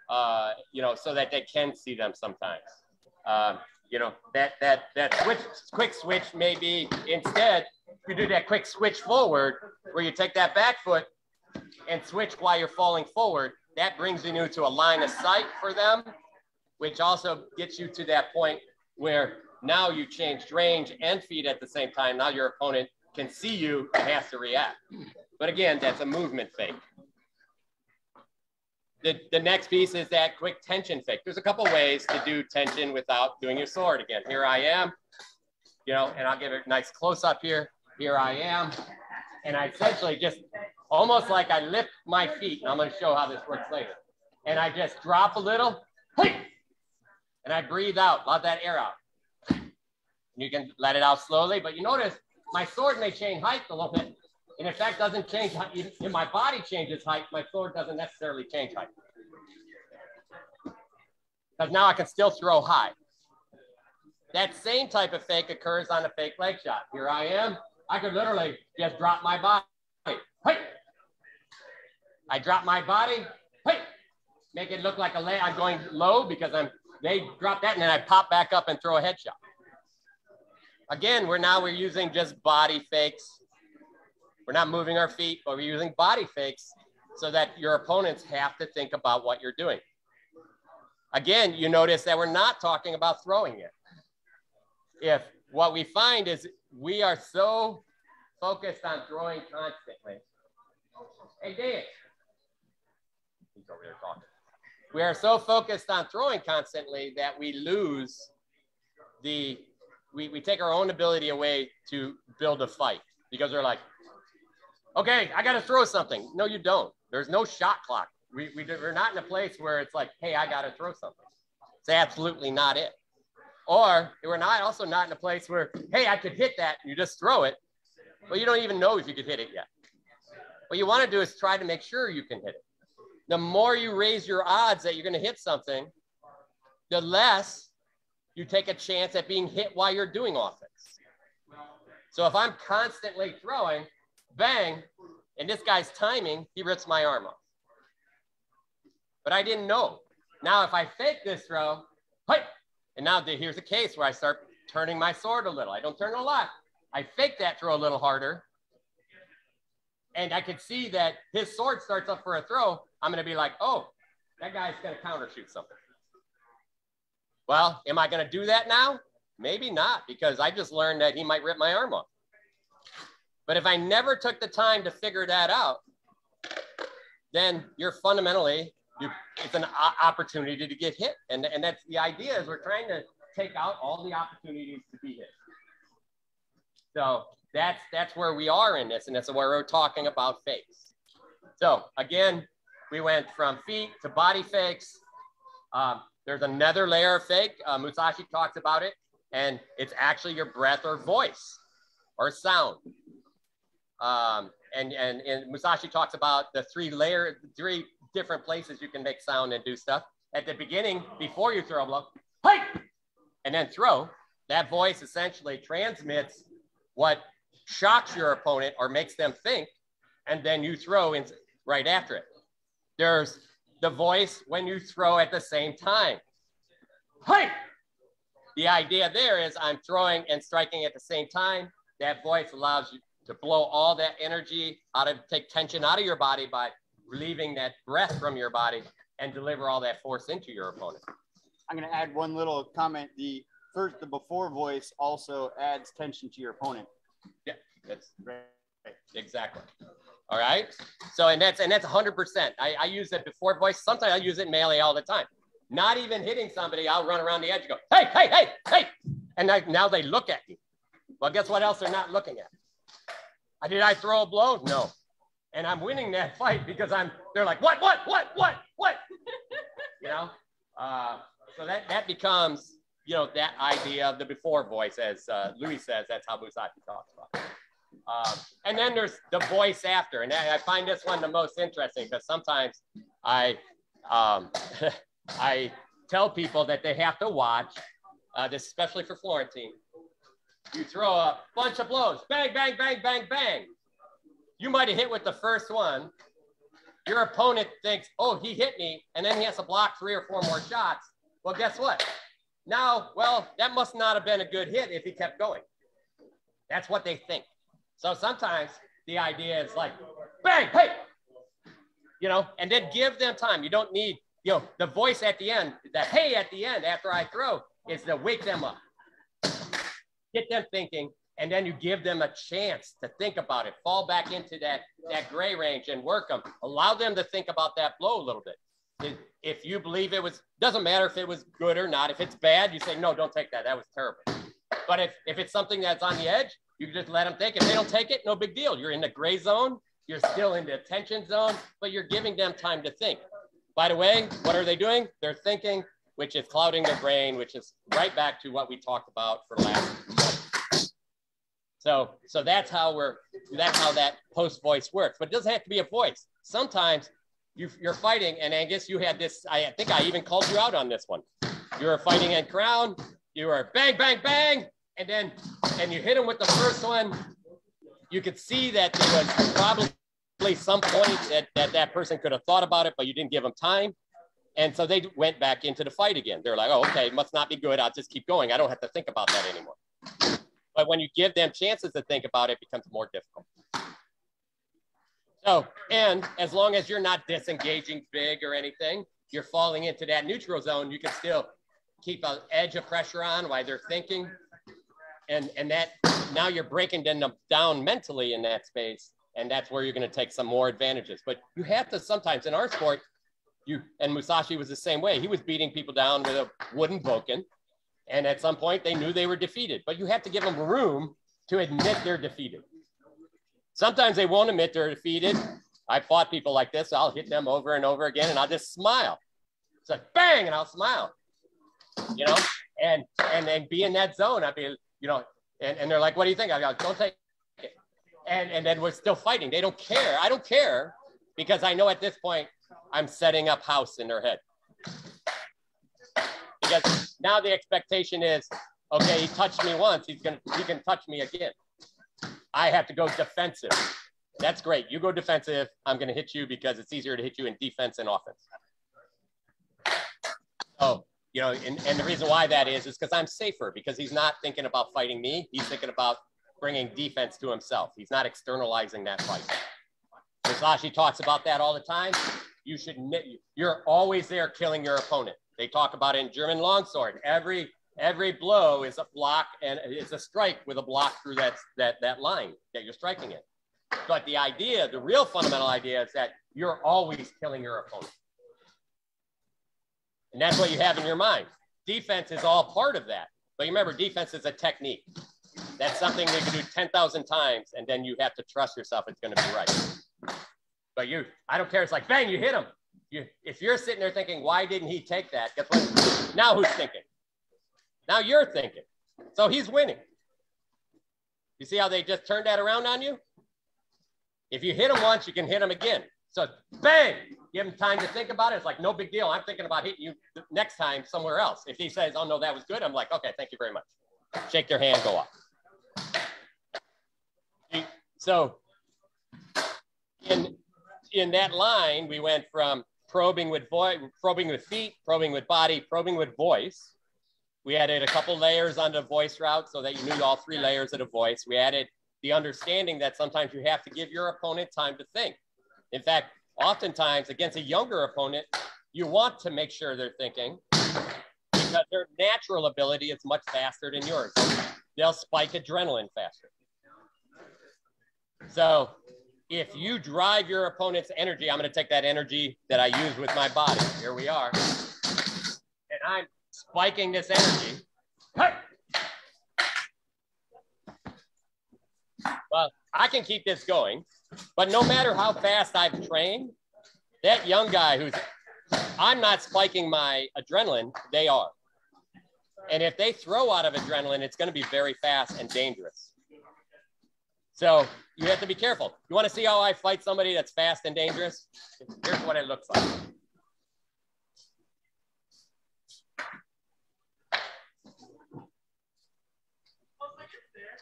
Speaker 1: uh, you know, so that they can see them sometimes. Um, you know, that that that switch, quick switch may be instead you do that quick switch forward where you take that back foot and switch while you're falling forward. That brings you to a line of sight for them, which also gets you to that point where now you changed range and feet at the same time. Now your opponent can see you and has to react. But again, that's a movement fake. The, the next piece is that quick tension fake. There's a couple ways to do tension without doing your sword. Again, here I am, you know, and I'll give it a nice close up here. Here I am. And I essentially just almost like I lift my feet. And I'm going to show how this works later. And I just drop a little, and I breathe out, let that air out. You can let it out slowly, but you notice my sword may change height a little bit. And if that doesn't change if my body changes height, my floor doesn't necessarily change height. Because now I can still throw high. That same type of fake occurs on a fake leg shot. Here I am. I could literally just drop my body. Hey! I drop my body. Hey! Make it look like a leg. I'm going low because I'm. They drop that and then I pop back up and throw a headshot. Again, we're now we're using just body fakes. We're not moving our feet, but we're using body fakes so that your opponents have to think about what you're doing. Again, you notice that we're not talking about throwing it. If what we find is we are so focused on throwing constantly. Hey, Dave. He's over there talking. We are so focused on throwing constantly that we lose the we, we take our own ability away to build a fight because we're like, okay, I got to throw something. No, you don't. There's no shot clock. We, we, we're not in a place where it's like, hey, I got to throw something. It's absolutely not it. Or we're not also not in a place where, hey, I could hit that and you just throw it, but you don't even know if you could hit it yet. What you want to do is try to make sure you can hit it. The more you raise your odds that you're going to hit something, the less you take a chance at being hit while you're doing offense. So if I'm constantly throwing, bang, and this guy's timing, he rips my arm off. But I didn't know. Now, if I fake this throw, hey, and now here's a case where I start turning my sword a little. I don't turn a lot. I fake that throw a little harder. And I can see that his sword starts up for a throw. I'm going to be like, oh, that guy's going to counter shoot something. Well, am I going to do that now? Maybe not, because I just learned that he might rip my arm off. But if I never took the time to figure that out, then you're fundamentally, you, it's an opportunity to get hit. And, and that's the idea is we're trying to take out all the opportunities to be hit. So that's, that's where we are in this. And that's where we're talking about fakes. So again, we went from feet to body fakes. Um, there's another layer of fake. Uh, Musashi talks about it, and it's actually your breath or voice or sound. Um, and, and, and Musashi talks about the three layer, three different places you can make sound and do stuff. At the beginning, before you throw a blow, hey, and then throw, that voice essentially transmits what shocks your opponent or makes them think, and then you throw in right after it. There's the voice when you throw at the same time. Hey! The idea there is I'm throwing and striking at the same time. That voice allows you to blow all that energy out of, take tension out of your body by relieving that breath from your body and deliver all that force into your opponent.
Speaker 9: I'm going to add one little comment. The first, the before voice also adds tension to your opponent.
Speaker 1: Yeah, that's right. Exactly. All right. So, and that's, and that's 100%. I, I use that before voice. Sometimes I use it in melee all the time. Not even hitting somebody, I'll run around the edge and go, hey, hey, hey, hey. And I, now they look at me. Well, guess what else they're not looking at? Uh, did I throw a blow? No. And I'm winning that fight because I'm, they're like, what, what, what, what, what? you know? Uh, so that, that becomes, you know, that idea of the before voice, as uh, Louis says, that's how Musashi talks about it. Um, and then there's the voice after, and I, I find this one the most interesting because sometimes I um, I tell people that they have to watch uh, this, especially for Florentine. You throw a bunch of blows, bang, bang, bang, bang, bang. You might have hit with the first one. Your opponent thinks, oh, he hit me, and then he has to block three or four more shots. Well, guess what? Now, well, that must not have been a good hit if he kept going. That's what they think. So sometimes the idea is like, bang, hey, you know, and then give them time. You don't need, you know, the voice at the end, the hey at the end after I throw is to wake them up, get them thinking, and then you give them a chance to think about it. Fall back into that that gray range and work them. Allow them to think about that blow a little bit. If you believe it was, doesn't matter if it was good or not. If it's bad, you say no, don't take that. That was terrible. But if if it's something that's on the edge, you just let them take it. If they don't take it, no big deal. You're in the gray zone. You're still in the attention zone, but you're giving them time to think. By the way, what are they doing? They're thinking, which is clouding their brain, which is right back to what we talked about for last. So, so that's how we're, that's how that post voice works. But it doesn't have to be a voice. Sometimes you, you're fighting, and Angus, you had this. I think I even called you out on this one. You were fighting in crown. You were bang, bang, bang, and then and you hit him with the first one, you could see that there was probably some point that, that that person could have thought about it, but you didn't give them time. And so they went back into the fight again. They're like, oh, okay, must not be good. I'll just keep going. I don't have to think about that anymore. But when you give them chances to think about it, it becomes more difficult. So, and as long as you're not disengaging big or anything, you're falling into that neutral zone, you can still keep an edge of pressure on while they're thinking. And and that now you're breaking them down mentally in that space and that's where you're going to take some more advantages. But you have to sometimes in our sport you and musashi was the same way. He was beating people down with a wooden bokken and at some point they knew they were defeated but you have to give them room to admit they're defeated sometimes they won't admit they're defeated i fought people like this i'll hit them over and over again and i'll just smile it's like bang and i'll smile you know and and then be in that zone i'd be you know, and, and they're like, what do you think? I go, don't take it. And, and then we're still fighting. They don't care. I don't care because I know at this point I'm setting up house in their head. Because now the expectation is, okay, he touched me once, he's gonna he can touch me again. I have to go defensive. That's great. You go defensive. I'm gonna hit you because it's easier to hit you in defense and offense. Oh, you know, and, and the reason why that is, is because I'm safer because he's not thinking about fighting me. He's thinking about bringing defense to himself. He's not externalizing that fight. Musashi talks about that all the time. You should, you're always there killing your opponent. They talk about in German longsword. Every every blow is a block and it's a strike with a block through that that that line that you're striking it. But the idea, the real fundamental idea is that you're always killing your opponent. And that's what you have in your mind. Defense is all part of that. But remember, defense is a technique. That's something you can do 10,000 times, and then you have to trust yourself it's going to be right. But you, I don't care. It's like, bang, you hit him. You, if you're sitting there thinking, why didn't he take that? Guess what? Now who's thinking? Now you're thinking. So he's winning. You see how they just turned that around on you? If you hit him once, you can hit him again. So bang, give him time to think about it. It's like, no big deal. I'm thinking about hitting you next time somewhere else. If he says, oh no, that was good, I'm like, okay, thank you very much. Shake their hand, go off. So in, in that line, we went from probing with voice, probing with feet, probing with body, probing with voice. We added a couple layers on the voice route so that you knew all three layers of the voice. We added the understanding that sometimes you have to give your opponent time to think. In fact, oftentimes against a younger opponent, you want to make sure they're thinking because their natural ability is much faster than yours. They'll spike adrenaline faster. So if you drive your opponent's energy, I'm going to take that energy that I use with my body. Here we are. And I'm spiking this energy. Well, I can keep this going but no matter how fast I've trained, that young guy who's, I'm not spiking my adrenaline, they are. And if they throw out of adrenaline, it's going to be very fast and dangerous. So you have to be careful. You want to see how I fight somebody that's fast and dangerous? Here's what it looks like.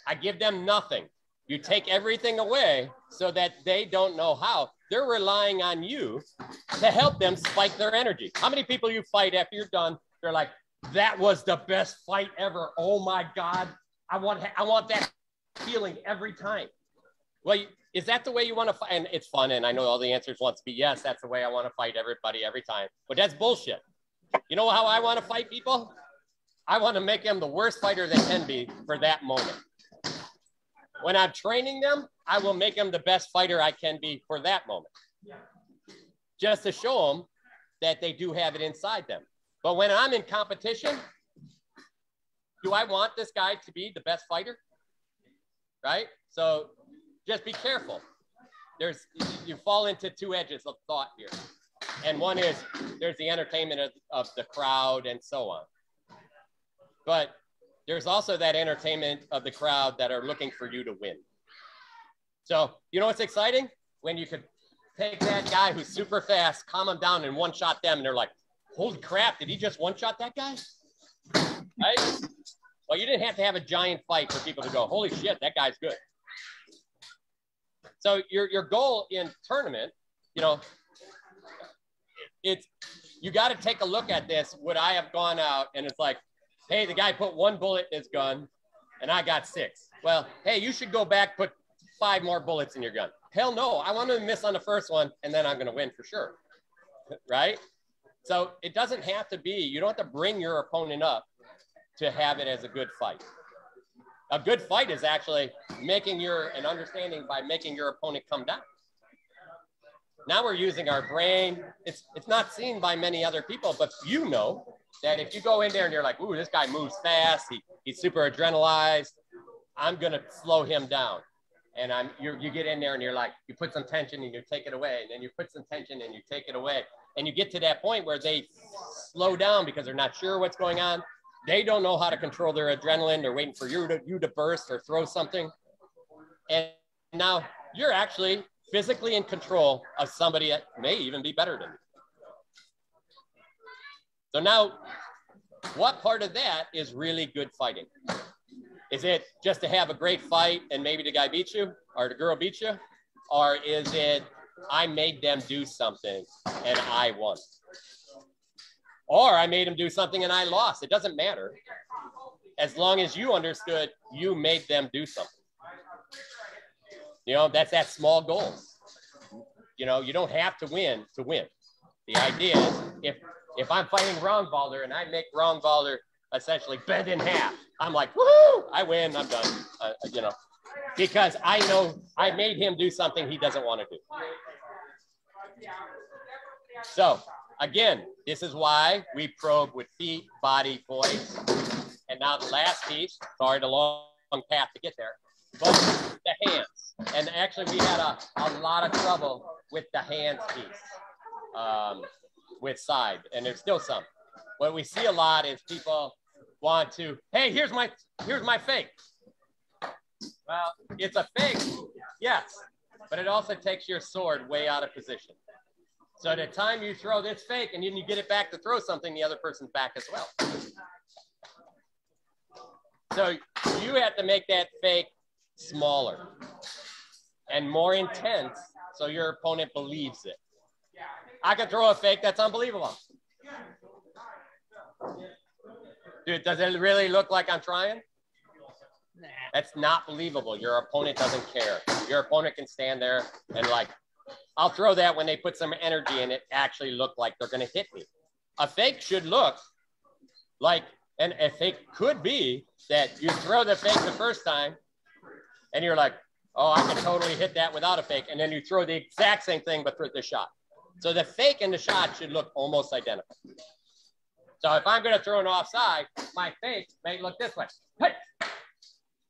Speaker 1: I give them nothing. You take everything away so that they don't know how. They're relying on you to help them spike their energy. How many people you fight after you're done? They're like, that was the best fight ever. Oh my God. I want, I want that feeling every time. Well, is that the way you want to fight? And it's fun. And I know all the answers want to be yes, that's the way I want to fight everybody every time. But that's bullshit. You know how I want to fight people? I want to make them the worst fighter they can be for that moment. When I'm training them, I will make them the best fighter I can be for that moment. Just to show them that they do have it inside them. But when I'm in competition, do I want this guy to be the best fighter? Right? So just be careful. There's you fall into two edges of thought here. And one is there's the entertainment of, of the crowd and so on. But there's also that entertainment of the crowd that are looking for you to win. So, you know what's exciting? When you could take that guy who's super fast, calm him down, and one shot them, and they're like, holy crap, did he just one shot that guy? Right? Well, you didn't have to have a giant fight for people to go, holy shit, that guy's good. So your, your goal in tournament, you know, it's you got to take a look at this. Would I have gone out and it's like, hey, the guy put one bullet in his gun and I got six. Well, hey, you should go back, put five more bullets in your gun. Hell no, I want to miss on the first one and then I'm going to win for sure. right? So it doesn't have to be, you don't have to bring your opponent up to have it as a good fight. A good fight is actually making your, and understanding by making your opponent come down. Now we're using our brain. It's, it's not seen by many other people, but you know that if you go in there and you're like, ooh, this guy moves fast, he, he's super adrenalized, I'm gonna slow him down. And I'm you you get in there and you're like, you put some tension and you take it away, and then you put some tension and you take it away. And you get to that point where they slow down because they're not sure what's going on. They don't know how to control their adrenaline. They're waiting for you to you to burst or throw something. And now you're actually physically in control of somebody that may even be better than you. So now, what part of that is really good fighting? Is it just to have a great fight and maybe the guy beats you or the girl beats you? Or is it I made them do something and I won? Or I made them do something and I lost. It doesn't matter. As long as you understood you made them do something. You know, that's that small goal. You know, you don't have to win to win. The idea is if if I'm fighting Grönwalder and I make Grönwalder essentially bend in half, I'm like, woo, I win, I'm done. Uh, you know, because I know I made him do something he doesn't want to do. So again, this is why we probe with feet, body, voice. And now the last piece, sorry, the long path to get there, but the hands. And actually we had a, a lot of trouble with the hands piece. Um, with side, and there's still some. What we see a lot is people want to, hey, here's my here's my fake. Well, it's a fake, yes, but it also takes your sword way out of position. So at the time you throw this fake and then you get it back to throw something, the other person's back as well. So you have to make that fake smaller and more intense so your opponent believes it. I can throw a fake that's unbelievable. Dude, does it really look like I'm trying? That's not believable. Your opponent doesn't care. Your opponent can stand there and like, I'll throw that when they put some energy in it, actually look like they're going to hit me. A fake should look like, and a fake could be that you throw the fake the first time and you're like, oh, I can totally hit that without a fake. And then you throw the exact same thing, but for the shot. So the fake and the shot should look almost identical. So if I'm going to throw an offside, my fake may look this way. Hey!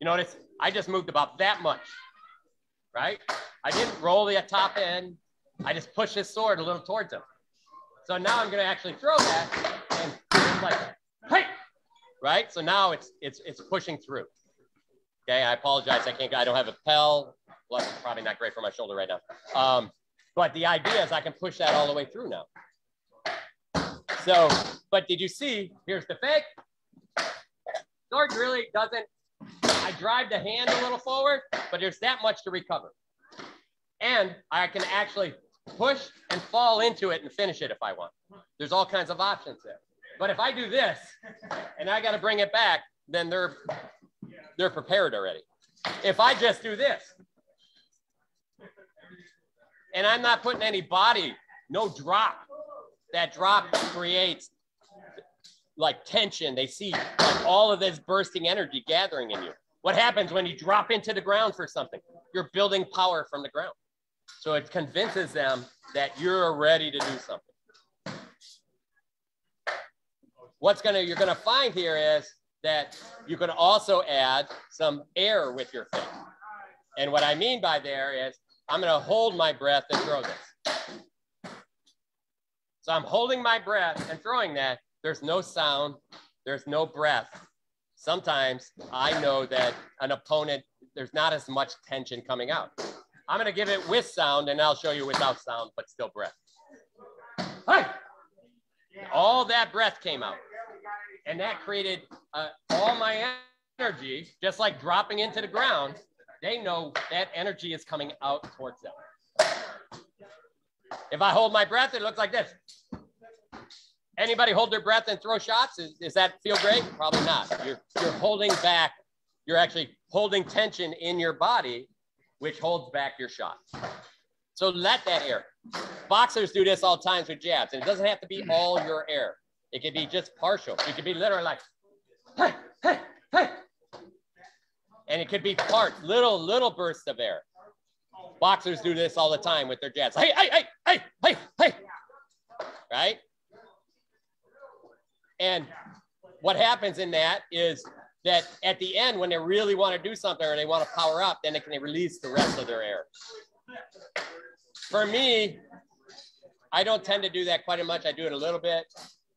Speaker 1: You notice I just moved about that much, right? I didn't roll the top end. I just pushed his sword a little towards him. So now I'm going to actually throw that and like, hey, right? So now it's it's it's pushing through. Okay, I apologize. I can't, I don't have a Pell. Plus, it's probably not great for my shoulder right now. Um, but the idea is I can push that all the way through now. So, but did you see, here's the fake. Sword really doesn't, I drive the hand a little forward, but there's that much to recover. And I can actually push and fall into it and finish it if I want. There's all kinds of options there. But if I do this and I got to bring it back, then they're they're prepared already. If I just do this and I'm not putting any body, no drop, that drop creates like tension. They see like all of this bursting energy gathering in you. What happens when you drop into the ground for something? You're building power from the ground. So it convinces them that you're ready to do something. What's gonna you're gonna find here is that you can also add some air with your face. And what I mean by there is I'm gonna hold my breath and throw this. So I'm holding my breath and throwing that. There's no sound, there's no breath. Sometimes I know that an opponent, there's not as much tension coming out. I'm gonna give it with sound and I'll show you without sound, but still breath. Hi. All that breath came out. And that created uh, all my energy, just like dropping into the ground. They know that energy is coming out towards them. If I hold my breath, it looks like this. Anybody hold their breath and throw shots? Is, does that feel great? Probably not. You're, you're holding back, you're actually holding tension in your body, which holds back your shot. So let that air. Boxers do this all times with jabs, and it doesn't have to be all your air. It could be just partial. It could be literally like, hey, hey, hey. And it could be parts, little, little bursts of air. Boxers do this all the time with their jabs. Hey, hey, hey, hey, hey, hey. Right? And what happens in that is that at the end, when they really want to do something or they want to power up, then they can release the rest of their air. For me, I don't tend to do that quite as much. I do it a little bit.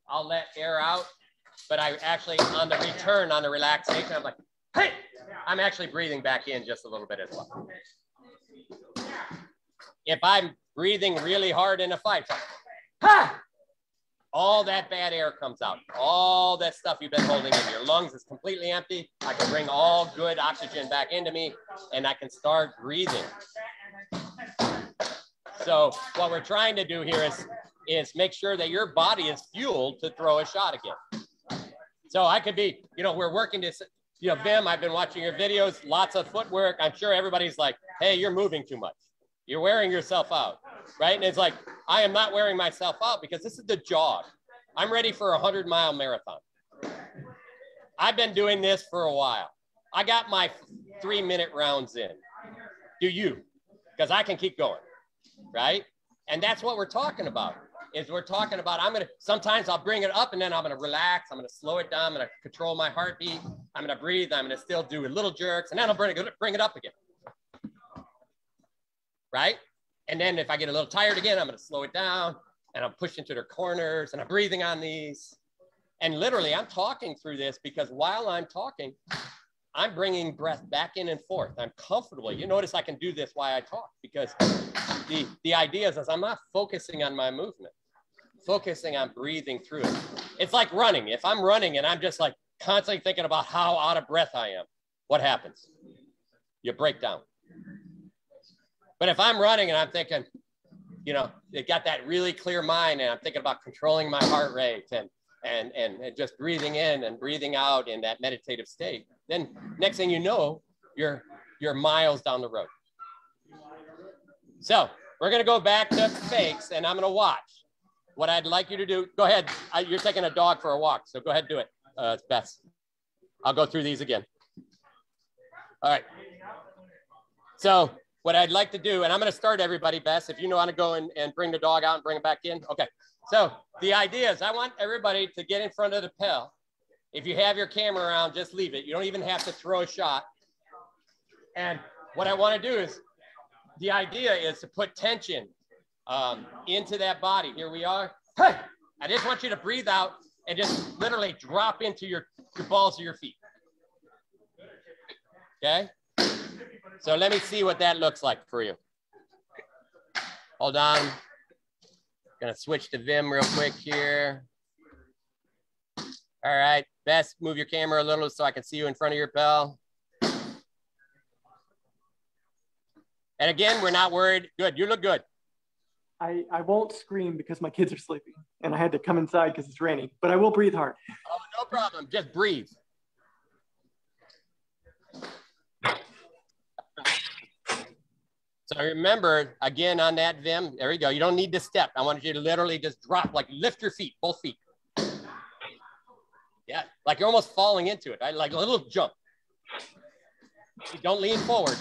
Speaker 1: I'll let air out, but I actually, on the return, on the relaxation, I'm like, hey, I'm actually breathing back in just a little bit as well. If I'm breathing really hard in a fight, ha, all that bad air comes out. All that stuff you've been holding in your lungs is completely empty. I can bring all good oxygen back into me and I can start breathing. So what we're trying to do here is, is make sure that your body is fueled to throw a shot again. So I could be, you know, we're working this, you know, Vim, I've been watching your videos, lots of footwork. I'm sure everybody's like, hey, you're moving too much. You're wearing yourself out, right? And it's like, I am not wearing myself out because this is the jog. I'm ready for a 100 mile marathon. I've been doing this for a while. I got my three minute rounds in. Do you? Because I can keep going, right? And that's what we're talking about. Is we're talking about I'm gonna sometimes I'll bring it up and then I'm gonna relax. I'm gonna slow it down. I'm gonna control my heartbeat. I'm gonna breathe. I'm gonna still do little jerks, and then I'll bring it bring it up again right? And then if I get a little tired again, I'm going to slow it down and I'm pushing to their corners and I'm breathing on these. And literally, I'm talking through this because while I'm talking, I'm bringing breath back in and forth. I'm comfortable. You notice I can do this while I talk because the, the idea is, is I'm not focusing on my movement, focusing on breathing through it. It's like running. If I'm running and I'm just like constantly thinking about how out of breath I am, what happens? You break down. But if I'm running and I'm thinking, you know, it got that really clear mind and I'm thinking about controlling my heart rate and, and, and, and just breathing in and breathing out in that meditative state, then next thing you know, you're, you're miles down the road. So we're to go back to fakes and I'm to watch. What I'd like you to do, go ahead. You're taking a dog for a walk. So go ahead, and do it. Uh, it's best. I'll go through these again. All right. So what I'd like to do, and I'm going to start everybody, Bess, if you know how to go and, and bring the dog out and bring it back in. Okay. So the idea is I want everybody to get in front of the pell. If you have your camera around, just leave it. You don't even have to throw a shot. And what I want to do is the idea is to put tension um, into that body. Here we are. I just want you to breathe out and just literally drop into your, your balls of your feet. Okay. So let me see what that looks like for you. Hold on. Gonna switch to Vim real quick here. All right, Bess move your camera a little so I can see you in front of your pell. And again, we're not worried. Good, you look good.
Speaker 11: I, I won't scream because my kids are sleeping and I had to come inside because it's raining, but I will breathe hard.
Speaker 1: Oh, no problem. Just breathe. So remember, again, on that Vim, there you go. You don't need to step. I want you to literally just drop, like lift your feet, both feet. Yeah, like you're almost falling into it, right? Like a little jump. You don't lean forward.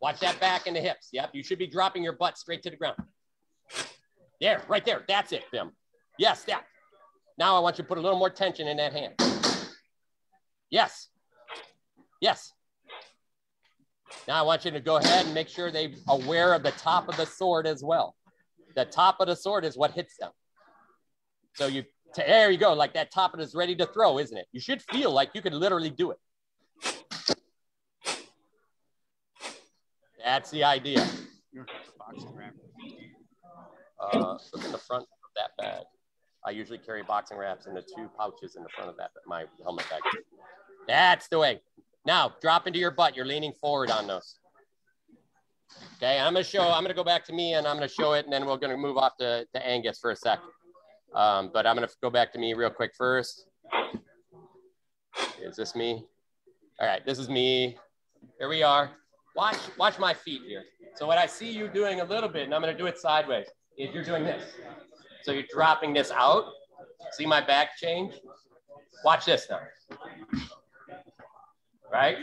Speaker 1: Watch that back and the hips. Yep, you should be dropping your butt straight to the ground. There, right there. That's it, Vim. Yes, that. Now I want you to put a little more tension in that hand. Yes. Yes. Now I want you to go ahead and make sure they're aware of the top of the sword as well. The top of the sword is what hits them. So you, there you go, like that top of it is ready to throw, isn't it? You should feel like you could literally do it. That's the idea. Uh, look in the front of that bag. I usually carry boxing wraps in the two pouches in the front of that, my helmet bag. That's the way. Now drop into your butt. You're leaning forward on those. Okay, I'm gonna show, I'm gonna go back to me and I'm gonna show it and then we're gonna move off to, to Angus for a sec. Um, but I'm gonna go back to me real quick first. Is this me? All right, this is me. Here we are. Watch, watch my feet here. So what I see you doing a little bit, and I'm gonna do it sideways, is you're doing this. So you're dropping this out. See my back change? Watch this now. Right?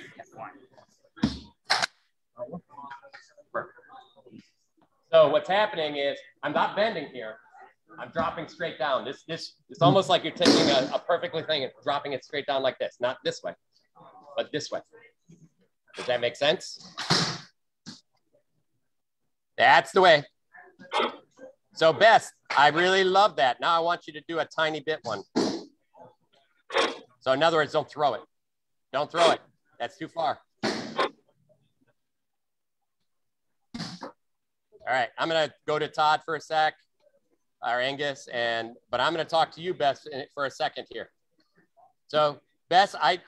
Speaker 1: So what's happening is I'm not bending here. I'm dropping straight down. This, this, it's almost like you're taking a, a perfectly thing and dropping it straight down like this, not this way, but this way. Does that make sense? That's the way. So Bess, I really love that. Now I want you to do a tiny bit one. So in other words, don't throw it. Don't throw it. That's too far. All right, I'm gonna go to Todd for a sec, or Angus, and but I'm gonna talk to you, Bess, for a second here. So, Bess, I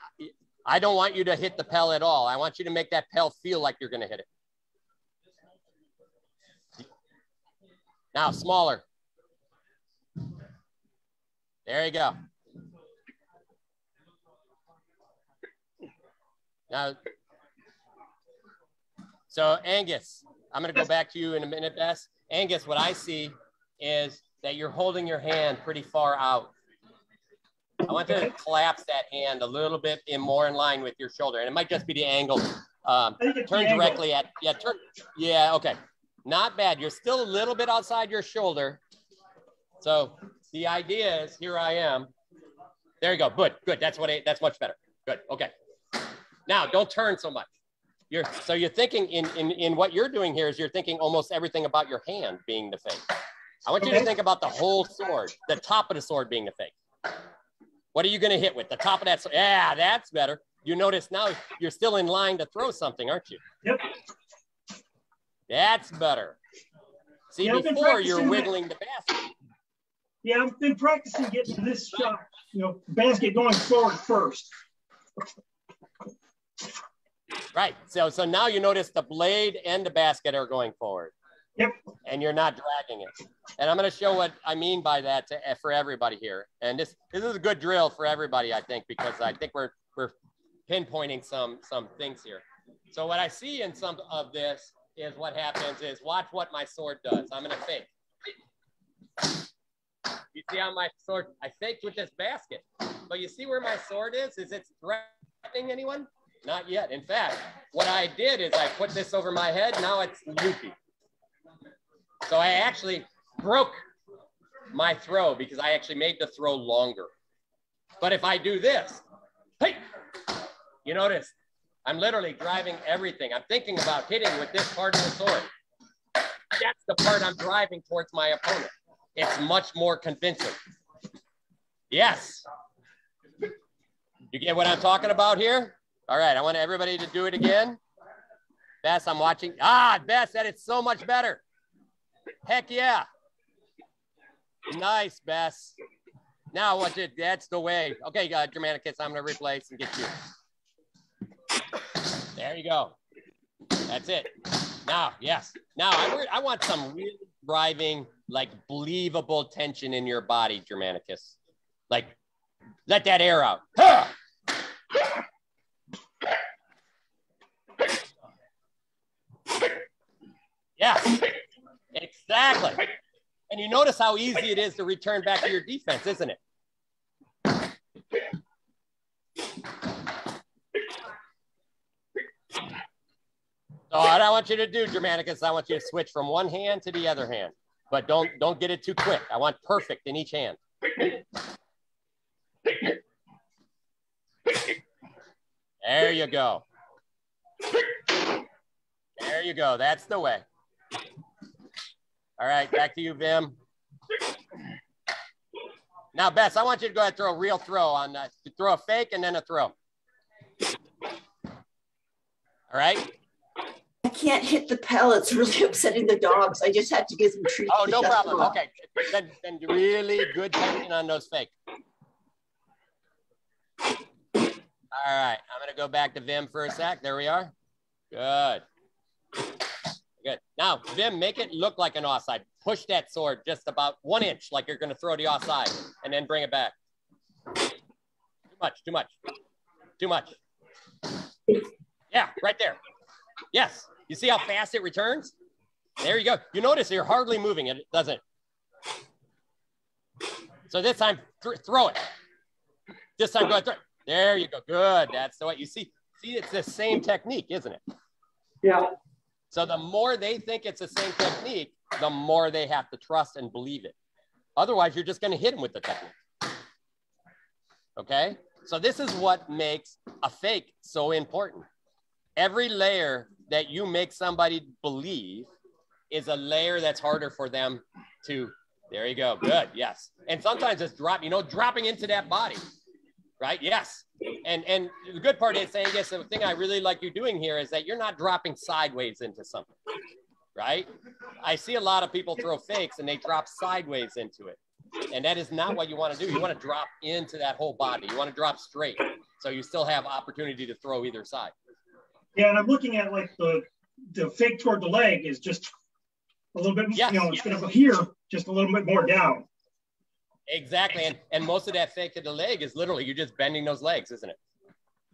Speaker 1: I don't want you to hit the pell at all. I want you to make that pell feel like you're gonna hit it. Now, smaller. There you go. Now, so Angus, I'm going to go back to you in a minute, Bess. Angus, what I see is that you're holding your hand pretty far out. I want to collapse that hand a little bit in more in line with your shoulder, and it might just be the angle. Um, turn directly at yeah, turn yeah, okay. Not bad. You're still a little bit outside your shoulder. So the idea is here I am. There you go. Good, good. That's what I, that's much better. Good. Okay. Now don't turn so much. You're so you're thinking in, in in what you're doing here is you're thinking almost everything about your hand being the fake. I want you to think about the whole sword, the top of the sword being the fake. What are you going to hit with? The top of that sword. Yeah, that's better. You notice now you're still in line to throw something, aren't you?
Speaker 12: Yep.
Speaker 1: That's better. See,
Speaker 12: Yeah,
Speaker 1: before you're wiggling the basket.
Speaker 12: Yeah, I've been practicing getting this shot, you know, basket going forward first.
Speaker 1: Right. So so now you notice the blade and the basket are going forward.
Speaker 12: Yep.
Speaker 1: And you're not dragging it. And I'm going to show what I mean by that to, eh, for everybody here. And this this is a good drill for everybody, I think, because I think we're we're pinpointing some some things here. So what I see in some of this is what happens is watch what my sword does. I'm going to fake. You see how my sword, I faked with this basket, but you see where my sword is? Is it threatening anyone? Not yet. In fact, what I did is I put this over my head. Now it's loopy. So I actually broke my throw because I actually made the throw longer. But if I do this, hey, you notice I'm literally driving everything. I'm thinking about hitting with this part of the sword. That's the part I'm driving towards my opponent. It's much more convincing. Yes. You get what I'm talking about here? All right, I want everybody to do it again. Bess, I'm watching. Ah, Bess, that is so much better. Heck yeah. Nice, Bess. Now watch it. that's the way. Okay, uh, Germanicus, I'm gonna replace and get you. There you go. That's it. Now, yes. Now I, I want some really driving, like believable tension in your body, Germanicus. Like, let that air out. Yeah, exactly. And you notice how easy it is to return back to your defense, isn't it? So what I want you to do, Germanicus, I want you to switch from one hand to the other hand, but don't don't get it too quick. I want perfect in each hand. There you go. There you go. That's the way. All right, back to you, Vim. Now, Bess, I want you to go ahead and throw a real throw on that. Throw a fake and then a throw. All right.
Speaker 2: I can't hit the pellets, really upsetting the dogs. I just had to get some treats.
Speaker 1: Oh, no problem. Okay. Then, then really good tension on those fake. All right. I'm going to go back to Vim for a sec. There we are. Good. Good. Now, Vim, make it look like an offside. Push that sword just about one inch, like you're going to throw the offside, and then bring it back. Too much, too much, too much. Yeah, right there. Yes. You see how fast it returns? There you go. You notice you're hardly moving it, doesn't? So this time, th- throw it. This time, go ahead, throw it. There you go. Good. That's the way you see. See, it's the same technique, isn't it?
Speaker 12: Yeah.
Speaker 1: So the more they think it's the same technique, the more they have to trust and believe it. Otherwise, you're just going to hit them with the technique. Okay. So this is what makes a fake so important. Every layer that you make somebody believe is a layer that's harder for them to. There you go. Good. Yes. And sometimes it's drop, you know, dropping into that body. Right. Yes. And and the good part is saying, yes, the thing I really like you doing here is that you're not dropping sideways into something. Right. I see a lot of people throw fakes and they drop sideways into it. And that is not what you want to do. You want to drop into that whole body. You want to drop straight. So you still have opportunity to throw either side.
Speaker 12: Yeah, and I'm looking at like the the fake toward the leg is just a little bit,
Speaker 1: Yes,
Speaker 12: you know, instead of here, just a little bit more down.
Speaker 1: Exactly. And and most of that fake to the leg is literally you're just bending those legs, isn't it?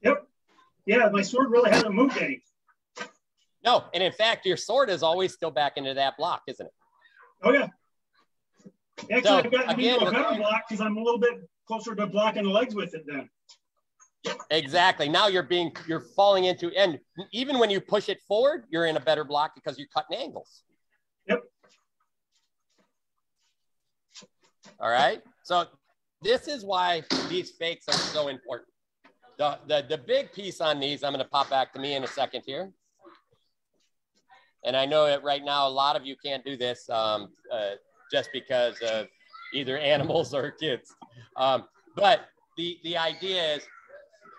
Speaker 12: Yep. Yeah, my sword really hasn't moved any.
Speaker 1: No. And in fact, your sword is always still back into that block, isn't it?
Speaker 12: Oh yeah. Actually,
Speaker 1: So,
Speaker 12: I've gotten to be a better block because I'm a little bit closer to blocking the legs with it then.
Speaker 1: Exactly. Now you're being you're falling into and even when you push it forward, you're in a better block because you're cutting angles.
Speaker 12: Yep.
Speaker 1: All right. So this is why these fakes are so important. The, the, the big piece on these, I'm going to pop back to me in a second here. And I know that right now, a lot of you can't do this um, uh, just because of either animals or kids. Um, but the, the idea is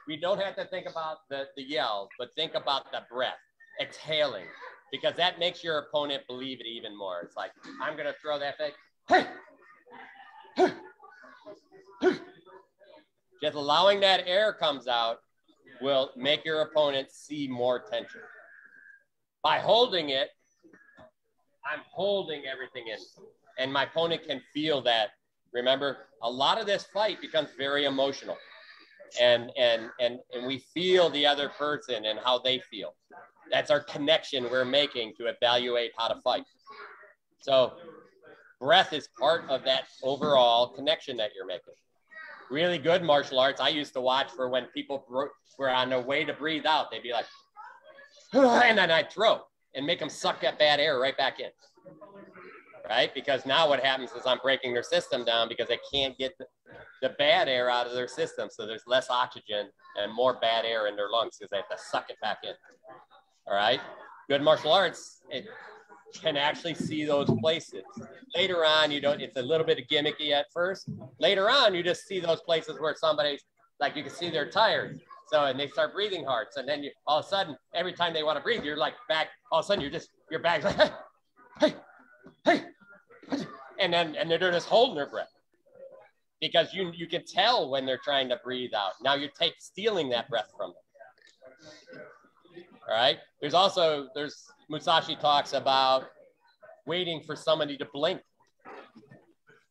Speaker 1: we don't have to think about the, the yell, but think about the breath, exhaling, because that makes your opponent believe it even more. It's like, I'm going to throw that fake. Hey, just allowing that air comes out will make your opponent see more tension. By holding it, I'm holding everything in, and my opponent can feel that. Remember, a lot of this fight becomes very emotional, and and and and we feel the other person and how they feel. That's our connection we're making to evaluate how to fight. So, breath is part of that overall connection that you're making really good martial arts. I used to watch for when people were on their way to breathe out, they'd be like, and then I'd throw and make them suck that bad air right back in. Right? Because now what happens is I'm breaking their system down because they can't get the, the bad air out of their system. So there's less oxygen and more bad air in their lungs because they have to suck it back in. All right? Good martial arts, it can actually see those places. Later on, you don't, it's a little bit of gimmicky at first. Later on, you just see those places where somebody's like, you can see they're tired. So and they start breathing hard. So then you all of a sudden, every time they want to breathe, you're like back. All of a sudden, you're just your bag's like, hey, hey, hey, and then and they're just holding their breath because you you can tell when they're trying to breathe out. Now you're take stealing that breath from them. All right. There's also there's Musashi talks about waiting for somebody to blink.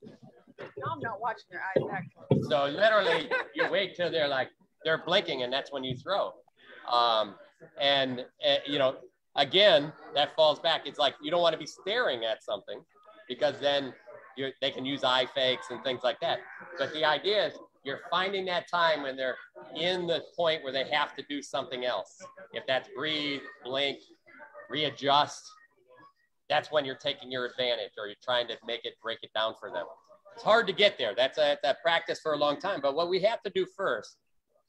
Speaker 4: Now I'm not watching their eyes actually.
Speaker 1: So literally, you wait till they're like they're blinking, and that's when you throw. Um, and uh, you know, again, that falls back. It's like you don't want to be staring at something because then you they can use eye fakes and things like that. But the idea is you're finding that time when they're in the point where they have to do something else. If that's breathe, blink, readjust, that's when you're taking your advantage or you're trying to make it break it down for them. It's hard to get there. That's a, practice for a long time. But what we have to do first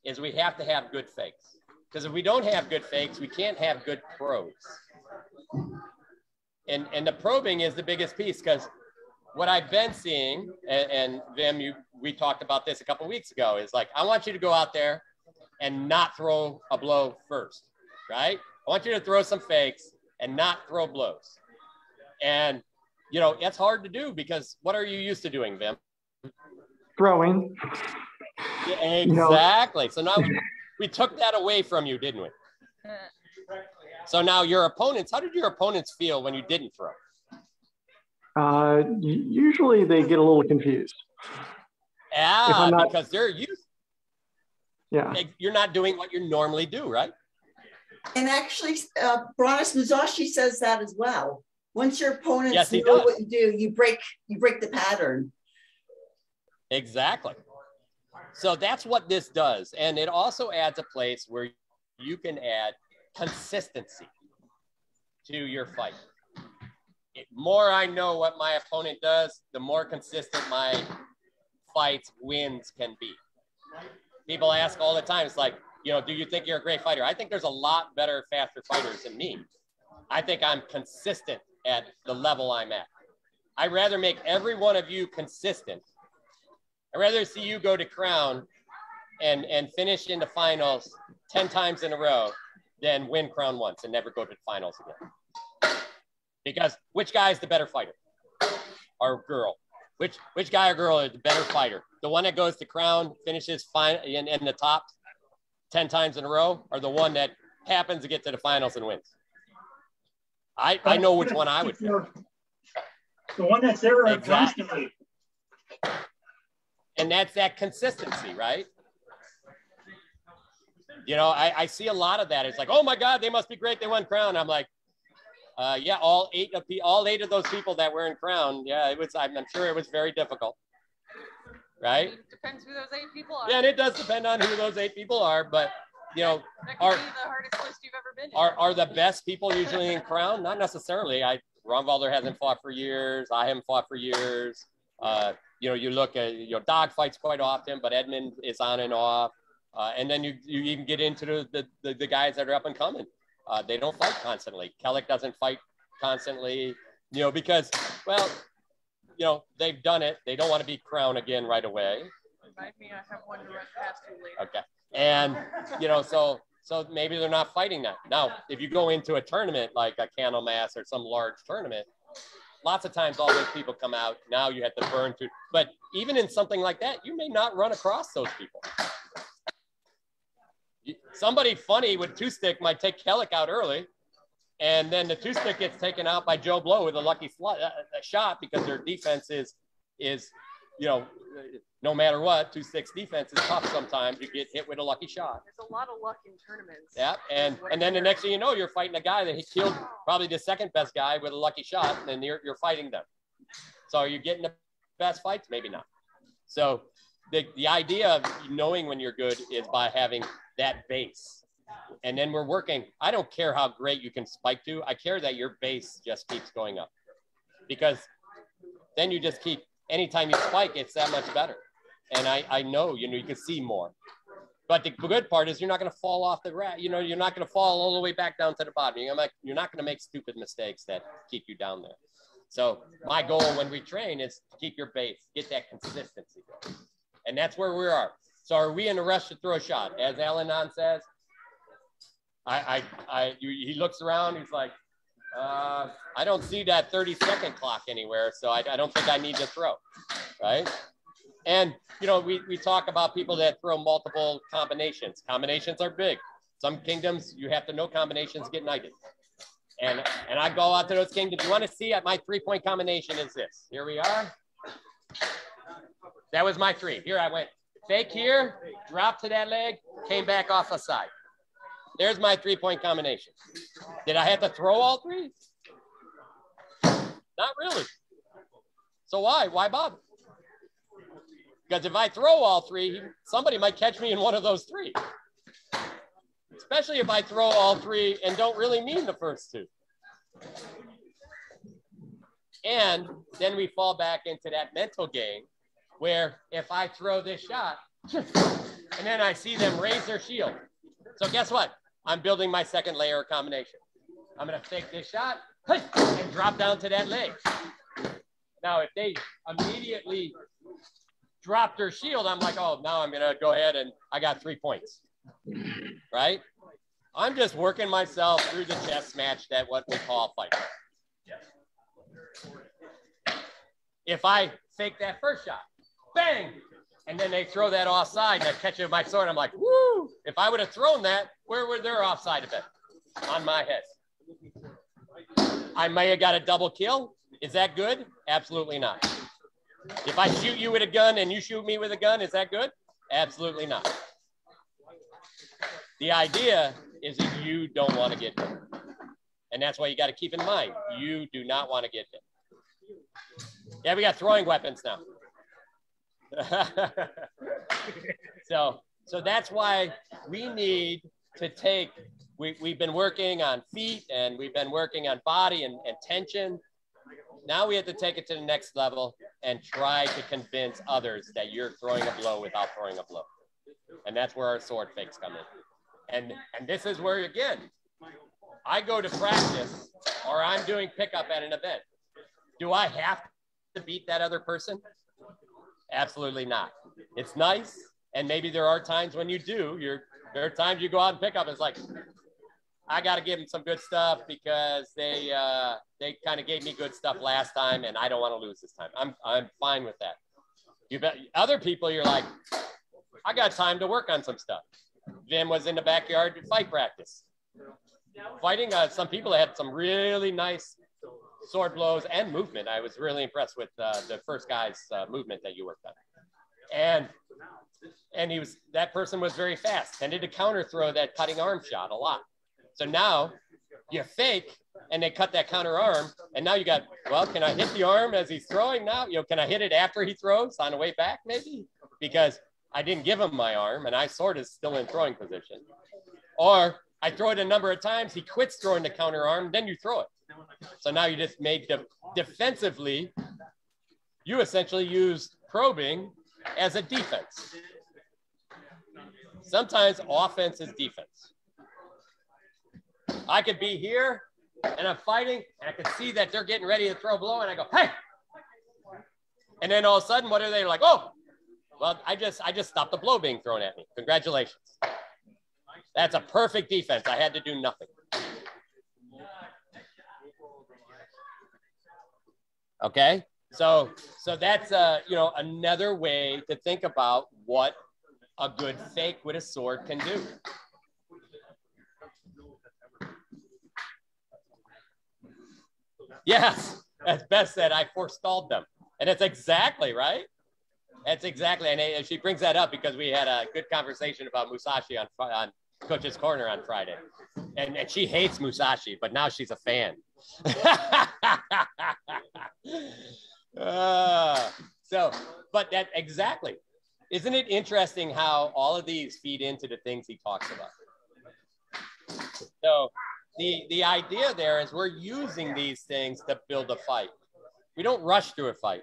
Speaker 1: is we have to have good fakes. Because if we don't have good fakes, we can't have good probes. And, and the probing is the biggest piece because what I've been seeing, and, and Vim, you, we talked about this a couple weeks ago, is like, I want you to go out there and not throw a blow first, right? I want you to throw some fakes and not throw blows. And, you know, it's hard to do because what are you used to doing, Vim?
Speaker 11: Throwing.
Speaker 1: Yeah, exactly. So now we, we took that away from you, didn't we? So now your opponents, how did your opponents feel when you didn't throw?
Speaker 11: Uh, usually they get a little confused.
Speaker 1: Yeah, not, because they're used.
Speaker 11: Yeah.
Speaker 1: You're not doing what you normally do, right?
Speaker 2: And actually, uh, Bronis Musashi says that as well. Once your opponents
Speaker 1: yes,
Speaker 2: know
Speaker 1: does.
Speaker 2: what you do, you break you break the pattern.
Speaker 1: Exactly. So that's what this does. And it also adds a place where you can add consistency to your fight. The more I know what my opponent does, the more consistent my fights wins can be. People ask all the time, it's like, you know, do you think you're a great fighter? I think there's a lot better, faster fighters than me. I think I'm consistent at the level I'm at. I'd rather make every one of you consistent. I'd rather see you go to crown and, and finish in the finals 10 times in a row than win crown once and never go to the finals again. Because which guy is the better fighter? Or girl? Which which guy or girl is the better fighter? The one that goes to crown, finishes fine in, in the top 10 times in a row, or the one that happens to get to the finals and wins? I, I know which one I would pick.
Speaker 12: The one that's there
Speaker 1: Exactly.
Speaker 12: constantly.
Speaker 1: And that's that consistency, right? You know, I, I see a lot of that. It's like, oh my God, they must be great. They won crown. I'm like, uh, yeah, all eight of the, all eight of those people that were in crown. Yeah, it was. I'm, I'm sure it was very difficult, right?
Speaker 4: It depends who those eight people are.
Speaker 1: Yeah, and it does depend on who those eight people are. But you know,
Speaker 4: That could
Speaker 1: are
Speaker 4: be the hardest list you've ever been in.
Speaker 1: are are the best people usually in crown? Not necessarily. I Ron Valder hasn't fought for years. I haven't fought for years. Uh, you know, you look at you know dog fights quite often, but Edmund is on and off. Uh, and then you you even get into the the, the, the guys that are up and coming. Uh, they don't fight constantly. Kellick doesn't fight constantly. You know, because well, you know they've done it. They don't want to be crown again right away.
Speaker 4: Remind me, I have one to run past you later.
Speaker 1: Okay. And you know, so so maybe they're not fighting that. Now, if you go into a tournament like a Candlemass or some large tournament, lots of times all those people come out. Now you have to burn through. But even in something like that, you may not run across those people. Somebody funny with two stick might take Kellick out early, and then the two stick gets taken out by Joe Blow with a lucky uh, shot because their defense is is you know no matter what two stick defense is tough sometimes. You get hit with a lucky shot.
Speaker 4: There's a lot of luck in tournaments.
Speaker 1: yeah and and then the next thing you know you're fighting a guy that he killed probably the second best guy with a lucky shot and then you're, you're fighting them. So you're you getting the best fights? Maybe not. So the, the idea of knowing when you're good is by having that base and then we're working. I don't care how great you can spike to. I care that your base just keeps going up. Because then you just keep anytime you spike it's that much better. And i i know you know you can see more. But the good part is you're not going to fall off the rat you know you're not going to fall all the way back down to the bottom. You're, like, you're not going to make stupid mistakes that keep you down there. So my goal when we train is to keep your base get that consistency. Going. and that's where we are. So are we in a rush to throw a shot? As Al-Anon says, I, I, I, he looks around, he's like, uh, I don't see that 30 second clock anywhere, so I, I don't think I need to throw, right? And, you know, we, we talk about people that throw multiple combinations. Combinations are big. Some kingdoms, you have to know combinations get knighted. And, and I go out to those kingdoms. You want to see my three point combination is this. Here we are. That was my three. Here I went. Fake here, drop to that leg, came back off the side. There's my three point combination. Did I have to throw all three? Not really. So why? Why bother? Because if I throw all three, somebody might catch me in one of those three. Especially if I throw all three and don't really mean the first two. And then we fall back into that mental game where if I throw this shot and then I see them raise their shield. So guess what? I'm building my second layer of combination. I'm going to fake this shot and drop down to that leg. Now, if they immediately drop their shield, I'm like, oh, now I'm going to go ahead and I got three points, right? I'm just working myself through the chess match that what we call fight. If I fake that first shot, bang, and then they throw that offside and I catch it with my sword, I'm like, woo! If I would have thrown that, where would their offside have been? On my head. I may have got a double kill. Is that good? Absolutely not. If I shoot you with a gun and you shoot me with a gun, is that good? Absolutely not. The idea is that you don't want to get hit. And that's why you got to keep in mind, you do not want to get hit. Yeah, we got throwing weapons now. so, so that's why we need to take, we, we've been working on feet and we've been working on body and, and tension. Now we have to take it to the next level and try to convince others that you're throwing a blow without throwing a blow. And that's where our sword fakes come in. And, and this is where, again, I go to practice or I'm doing pickup at an event. Do I have to beat that other person? Absolutely not. It's nice. And maybe there are times when you do. You're, there are times you go out and pick up. It's like, I got to give them some good stuff because they uh, they kind of gave me good stuff last time, and I don't want to lose this time. I'm I'm fine with that. You bet. Other people, you're like, I got time to work on some stuff. Vim was in the backyard fight practice, fighting. Uh, some people had some really nice sword blows and movement. I was really impressed with uh, the first guy's uh, movement that you worked on, and and he was that person was very fast, tended to counter throw that cutting arm shot a lot. So now you fake and they cut that counter arm. And now you got, well, can I hit the arm as he's throwing now? You know, can I hit it after he throws on the way back maybe? Because I didn't give him my arm and I sort of still in throwing position. Or I throw it a number of times, he quits throwing the counter arm, then you throw it. So now you just made de- defensively, you essentially used probing as a defense. Sometimes offense is defense. I could be here and I'm fighting and I could see that they're getting ready to throw a blow and I go, hey. And then all of a sudden, what are they like? Oh, well, I just I just stopped the blow being thrown at me. Congratulations. That's a perfect defense. I had to do nothing. Okay. So so that's uh you know another way to think about what a good fake with a sword can do. Yes, as Beth said, I forestalled them. And it's exactly right. That's exactly. And she brings that up because we had a good conversation about Musashi on, on Coach's Corner on Friday. And, and she hates Musashi, but now she's a fan. uh, so, but that exactly. Isn't it interesting how all of these feed into the things he talks about? So, the the idea there is we're using these things to build a fight. We don't rush through a fight.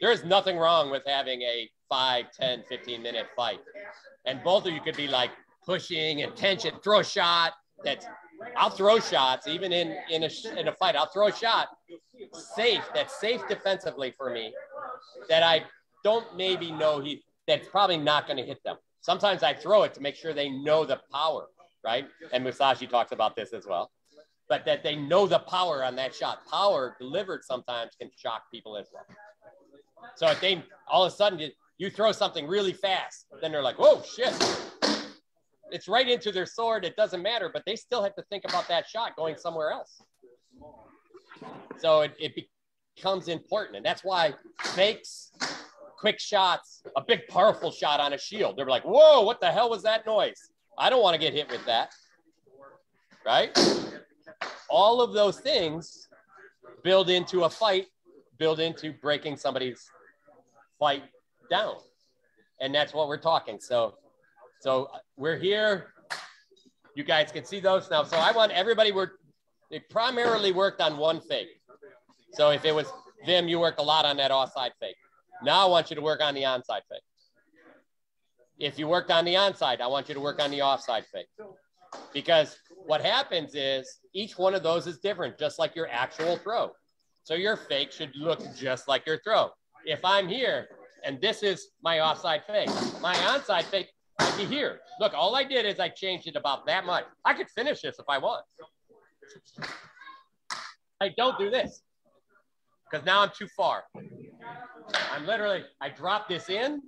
Speaker 1: There is nothing wrong with having a 5, 10, 15 minute fight. And both of you could be like pushing and tension, throw a shot. That's I'll throw shots even in in a in a fight. I'll throw a shot safe. That's safe defensively for me. That I don't maybe know he that's probably not going to hit them. Sometimes I throw it to make sure they know the power, right? And Musashi talks about this as well, but that they know the power on that shot. Power delivered sometimes can shock people as well. So if they all of a sudden you, you throw something really fast, then they're like, whoa, shit. It's right into their sword. It doesn't matter, but they still have to think about that shot going somewhere else. So it, it becomes important. And that's why fakes, quick shots, a big, powerful shot on a shield, they're like, whoa, what the hell was that noise? I don't want to get hit with that. Right? All of those things build into a fight, build into breaking somebody's fight down. And that's what we're talking. So, so uh, we're here. You guys can see those now. So I want everybody work. They primarily worked on one fake. So if it was Vim, you worked a lot on that offside fake. Now I want you to work on the onside fake. If you worked on the onside, I want you to work on the offside fake. Because what happens is each one of those is different, just like your actual throw. So your fake should look just like your throw. If I'm here and this is my offside fake, my onside fake might be here. Look, all I did is I changed it about that much. I could finish this if I want. I don't do this because now I'm too far. I'm literally, I drop this in.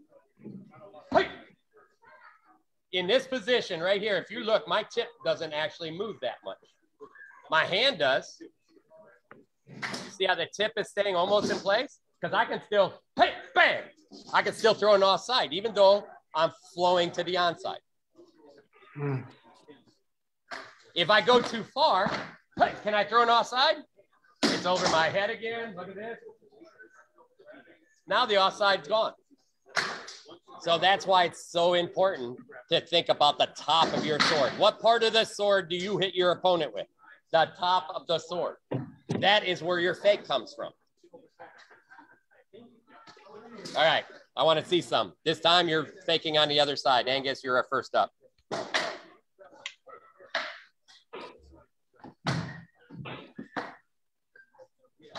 Speaker 1: In this position right here, if you look, my tip doesn't actually move that much. My hand does. You see how the tip is staying almost in place? Because I can still, bang! I can still throw an offside, even though I'm flowing to the onside. Mm. If I go too far, can I throw an offside? It's over my head again. Look at this. Now the offside's gone. So that's why it's so important to think about the top of your sword. What part of the sword do you hit your opponent with? The top of the sword. That is where your fake comes from. All right, I want to see some. This time you're faking on the other side. Angus, you're a first up.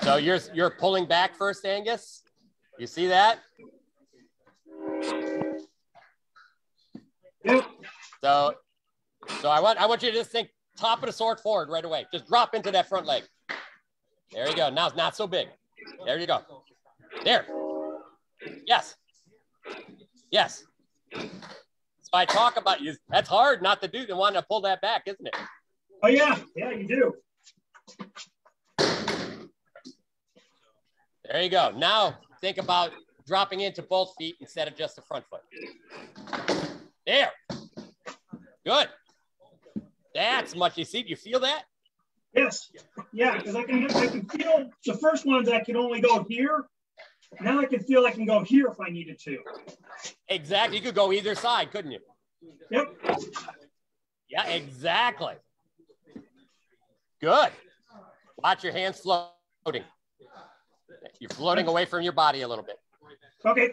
Speaker 1: So you're you're pulling back first, Angus. You see that? So, so I want I want you to just think top of the sword forward right away. Just drop into that front leg. There you go. Now it's not so big. There you go. There. Yes. Yes. So I talk about you. That's hard not to do. To want to pull that back, isn't it?
Speaker 12: Oh yeah, yeah, you do.
Speaker 1: There you go. Now think about dropping into both feet instead of just the front foot. There. Good. That's much. You see, you feel that?
Speaker 12: Yes. Yeah, because I can I can feel the first ones I can only go here. Now I can feel I can go here if I needed to.
Speaker 1: Exactly. You could go either side, couldn't you?
Speaker 12: Yep.
Speaker 1: Yeah, exactly. Good. Watch your hands floating. You're floating away from your body a little bit.
Speaker 12: Okay.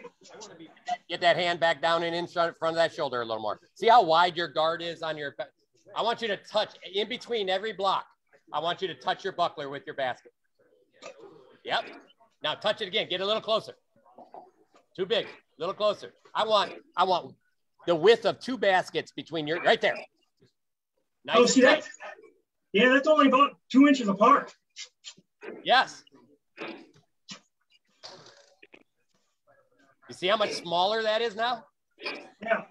Speaker 1: Get that hand back down and in front of that shoulder a little more. See how wide your guard is on your. I want you to touch in between every block. I want you to touch your buckler with your basket. Yep. Now touch it again. Get a little closer. Too big. A little closer. I want. I want the width of two baskets between your right there.
Speaker 12: Nice oh, see that? Yeah, that's only about two inches apart.
Speaker 1: Yes. You see how much smaller that is now?
Speaker 12: Yeah.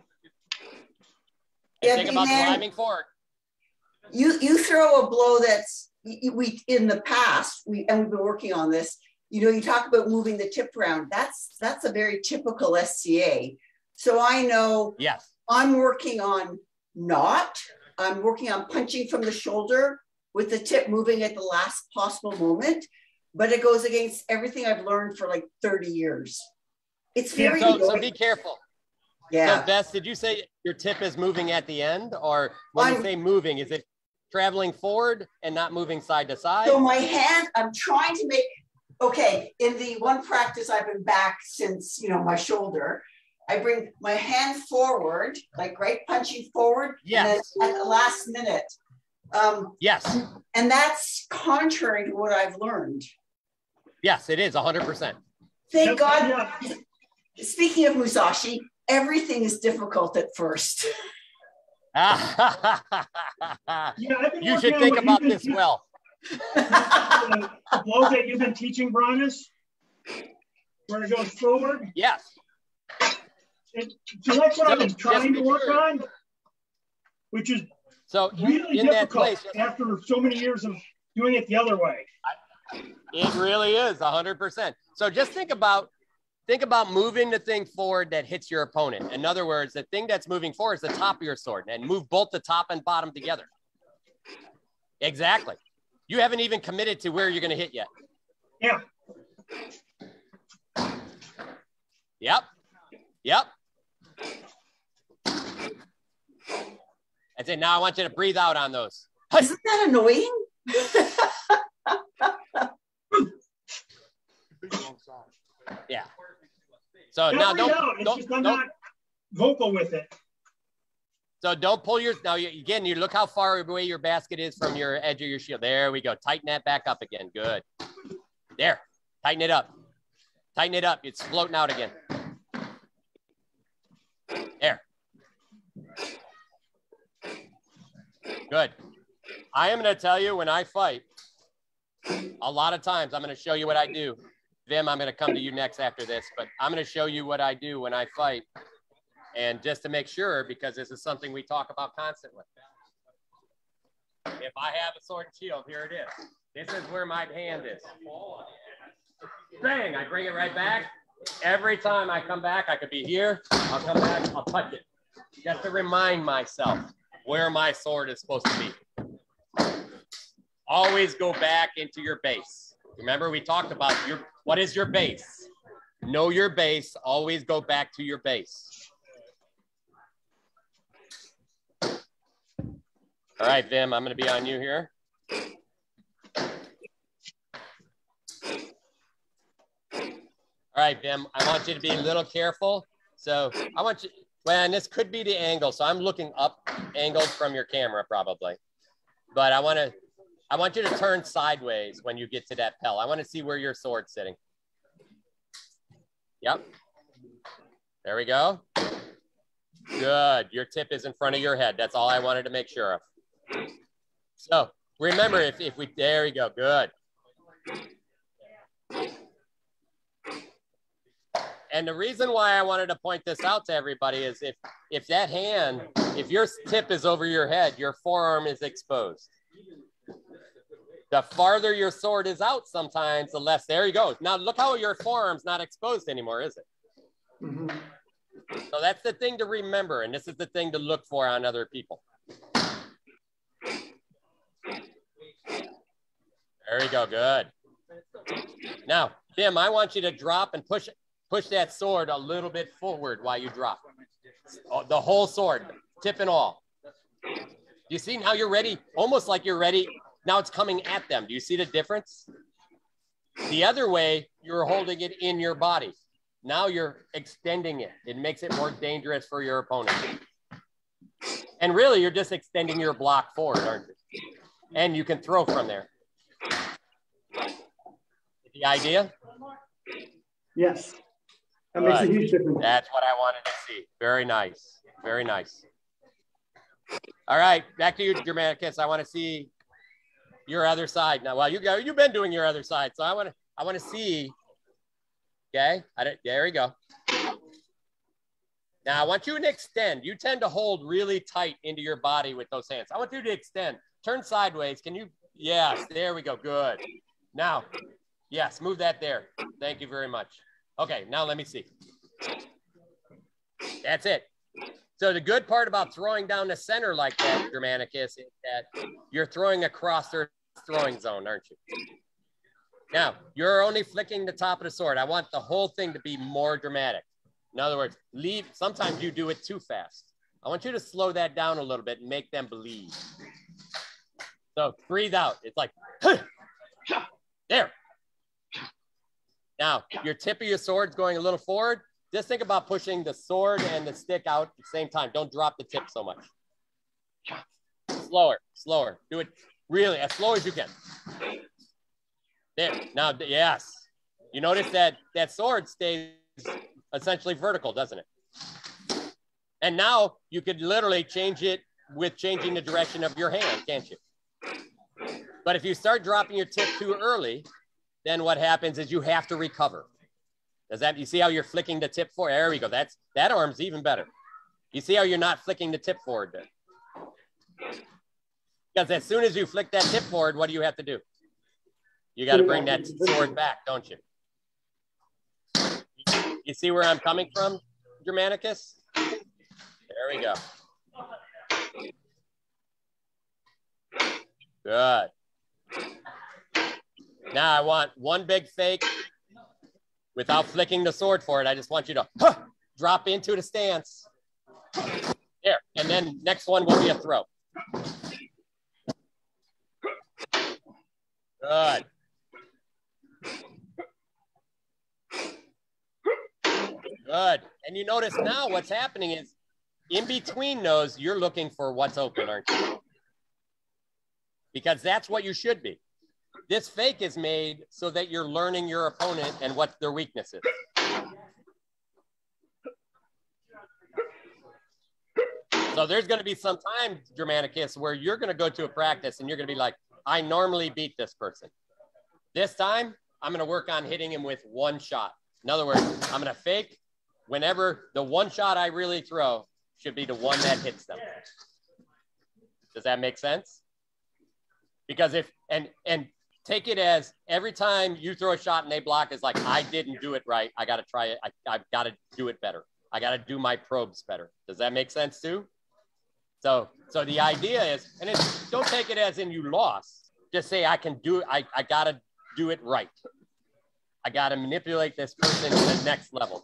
Speaker 1: yeah think about driving forward.
Speaker 2: You you throw a blow that's we in the past we and we've been working on this. You know, you talk about moving the tip around. That's that's a very typical SCA. So I know
Speaker 1: yes.
Speaker 2: I'm working on not. I'm working on punching from the shoulder with the tip moving at the last possible moment, but it goes against everything I've learned for like 30 years. It's very
Speaker 1: so, so be careful.
Speaker 2: Yeah.
Speaker 1: So Bess, did you say your tip is moving at the end, or when I'm, you say moving, is it traveling forward and not moving side to side?
Speaker 2: So my hand, I'm trying to make. Okay, in the one practice I've been back since you know my shoulder, I bring my hand forward, like right punching forward.
Speaker 1: Yes.
Speaker 2: at the last minute. Um,
Speaker 1: yes.
Speaker 2: And that's contrary to what I've learned.
Speaker 1: Yes, it is 100%.
Speaker 2: Thank God speaking of Musashi, everything is difficult at first.
Speaker 12: Yeah, I've
Speaker 1: you should think about this well.
Speaker 12: the blows that you've been teaching, Bronis, where it goes forward.
Speaker 1: Yes.
Speaker 12: And so that's what I've been trying to work
Speaker 1: sure.
Speaker 12: on, which is
Speaker 1: So
Speaker 12: really
Speaker 1: in that
Speaker 12: difficult
Speaker 1: place,
Speaker 12: after so many years of doing it the other way.
Speaker 1: It really is hundred percent. So just think about think about moving the thing forward that hits your opponent. In other words, the thing that's moving forward is the top of your sword, and move both the top and bottom together. Exactly. You haven't even committed to where you're going to hit yet.
Speaker 12: Yeah.
Speaker 1: Yep. Yep. That's it. Now I want you to breathe out on those.
Speaker 2: Isn't that annoying?
Speaker 1: Yeah. So
Speaker 12: Don't
Speaker 1: now don't, don't,
Speaker 12: just I'm
Speaker 1: don't
Speaker 12: not vocal with it.
Speaker 1: So don't pull your now. Again, you look how far away your basket is from your edge of your shield. There we go. Tighten that back up again. Good. There. Tighten it up. Tighten it up. It's floating out again. There. Good. I am going to tell you when I fight, a lot of times I'm going to show you what I do. Vim, I'm going to come to you next after this, but I'm going to show you what I do when I fight. And just to make sure, because this is something we talk about constantly. If I have a sword and shield, here it is. This is where my hand is. Bang, I bring it right back. Every time I come back, I could be here. I'll come back, I'll touch it. Just to remind myself where my sword is supposed to be. Always go back into your base. Remember, we talked about your what is your base? Know your base. Always go back to your base. All right, Vim, I'm going to be on you here. All right, Vim, I want you to be a little careful. So I want you, well, and this could be the angle. So I'm looking up angled from your camera probably. But I want to, I want you to turn sideways when you get to that pell. I want to see where your sword's sitting. Yep. There we go. Good. Your tip is in front of your head. That's all I wanted to make sure of. So remember, if, if we, there we go. Good. And the reason why I wanted to point this out to everybody is if, if that hand, if your tip is over your head, your forearm is exposed. The farther your sword is out sometimes, the less, there you go. Now look how your forearm's not exposed anymore, is it? Mm-hmm. So that's the thing to remember, and this is the thing to look for on other people. There you go, good. Now, Tim, I want you to drop and push push that sword a little bit forward while you drop. Oh, the whole sword, tip and all. You see now you're ready, almost like you're ready. Now it's coming at them. Do you see the difference? The other way, you're holding it in your body. Now you're extending it. It makes it more dangerous for your opponent. And really, you're just extending your block forward, aren't you? And you can throw from there. The idea?
Speaker 10: Yes. That makes a huge difference.
Speaker 1: That's what I wanted to see. Very nice. Very nice. All right, back to you, Germanicus. I want to see your other side now. Well, you go. You've been doing your other side, so I want to. I want to see. Okay. I don't, there we go. Now I want you to extend. You tend to hold really tight into your body with those hands. I want you to extend. Turn sideways. Can you? Yes. There we go. Good. Now, yes. Move that there. Thank you very much. Okay. Now let me see. That's it. So the good part about throwing down the center like that, Germanicus, is that you're throwing across their throwing zone, aren't you? Now, you're only flicking the top of the sword. I want the whole thing to be more dramatic. In other words, leave. Sometimes you do it too fast. I want you to slow that down a little bit and make them believe. So breathe out. It's like, there. Now, your tip of your sword's going a little forward. Just think about pushing the sword and the stick out at the same time. Don't drop the tip so much. Slower, slower. Do it really as slow as you can. There. Now, yes. You notice that that sword stays essentially vertical, doesn't it? And now you could literally change it with changing the direction of your hand, can't you? But if you start dropping your tip too early, then what happens is you have to recover. Does that, you see how you're flicking the tip forward? There we go. That's, that arm's even better. You see how you're not flicking the tip forward? Because as soon as you flick that tip forward, what do you have to do? You got to bring that sword back, don't you? You see where I'm coming from, Germanicus? There we go. Good. Now I want one big fake without flicking the sword for it. I just want you to huh, drop into the stance. There, and then next one will be a throw. Good. Good. And you notice now what's happening is in between those, you're looking for what's open, aren't you? Because that's what you should be. This fake is made so that you're learning your opponent and what their weakness is. So there's going to be some time, Germanicus, where you're going to go to a practice and you're going to be like, I normally beat this person. This time, I'm going to work on hitting him with one shot. In other words, I'm going to fake whenever the one shot I really throw should be the one that hits them. Does that make sense? Because if, and, and take it as every time you throw a shot and they block is like, I didn't do it right. I got to try it. I, I've got to do it better. I got to do my probes better. Does that make sense too? So, so the idea is, and it's, don't take it as in you lost. Just say, I can do. I, I got to do it right. I got to manipulate this person to the next level.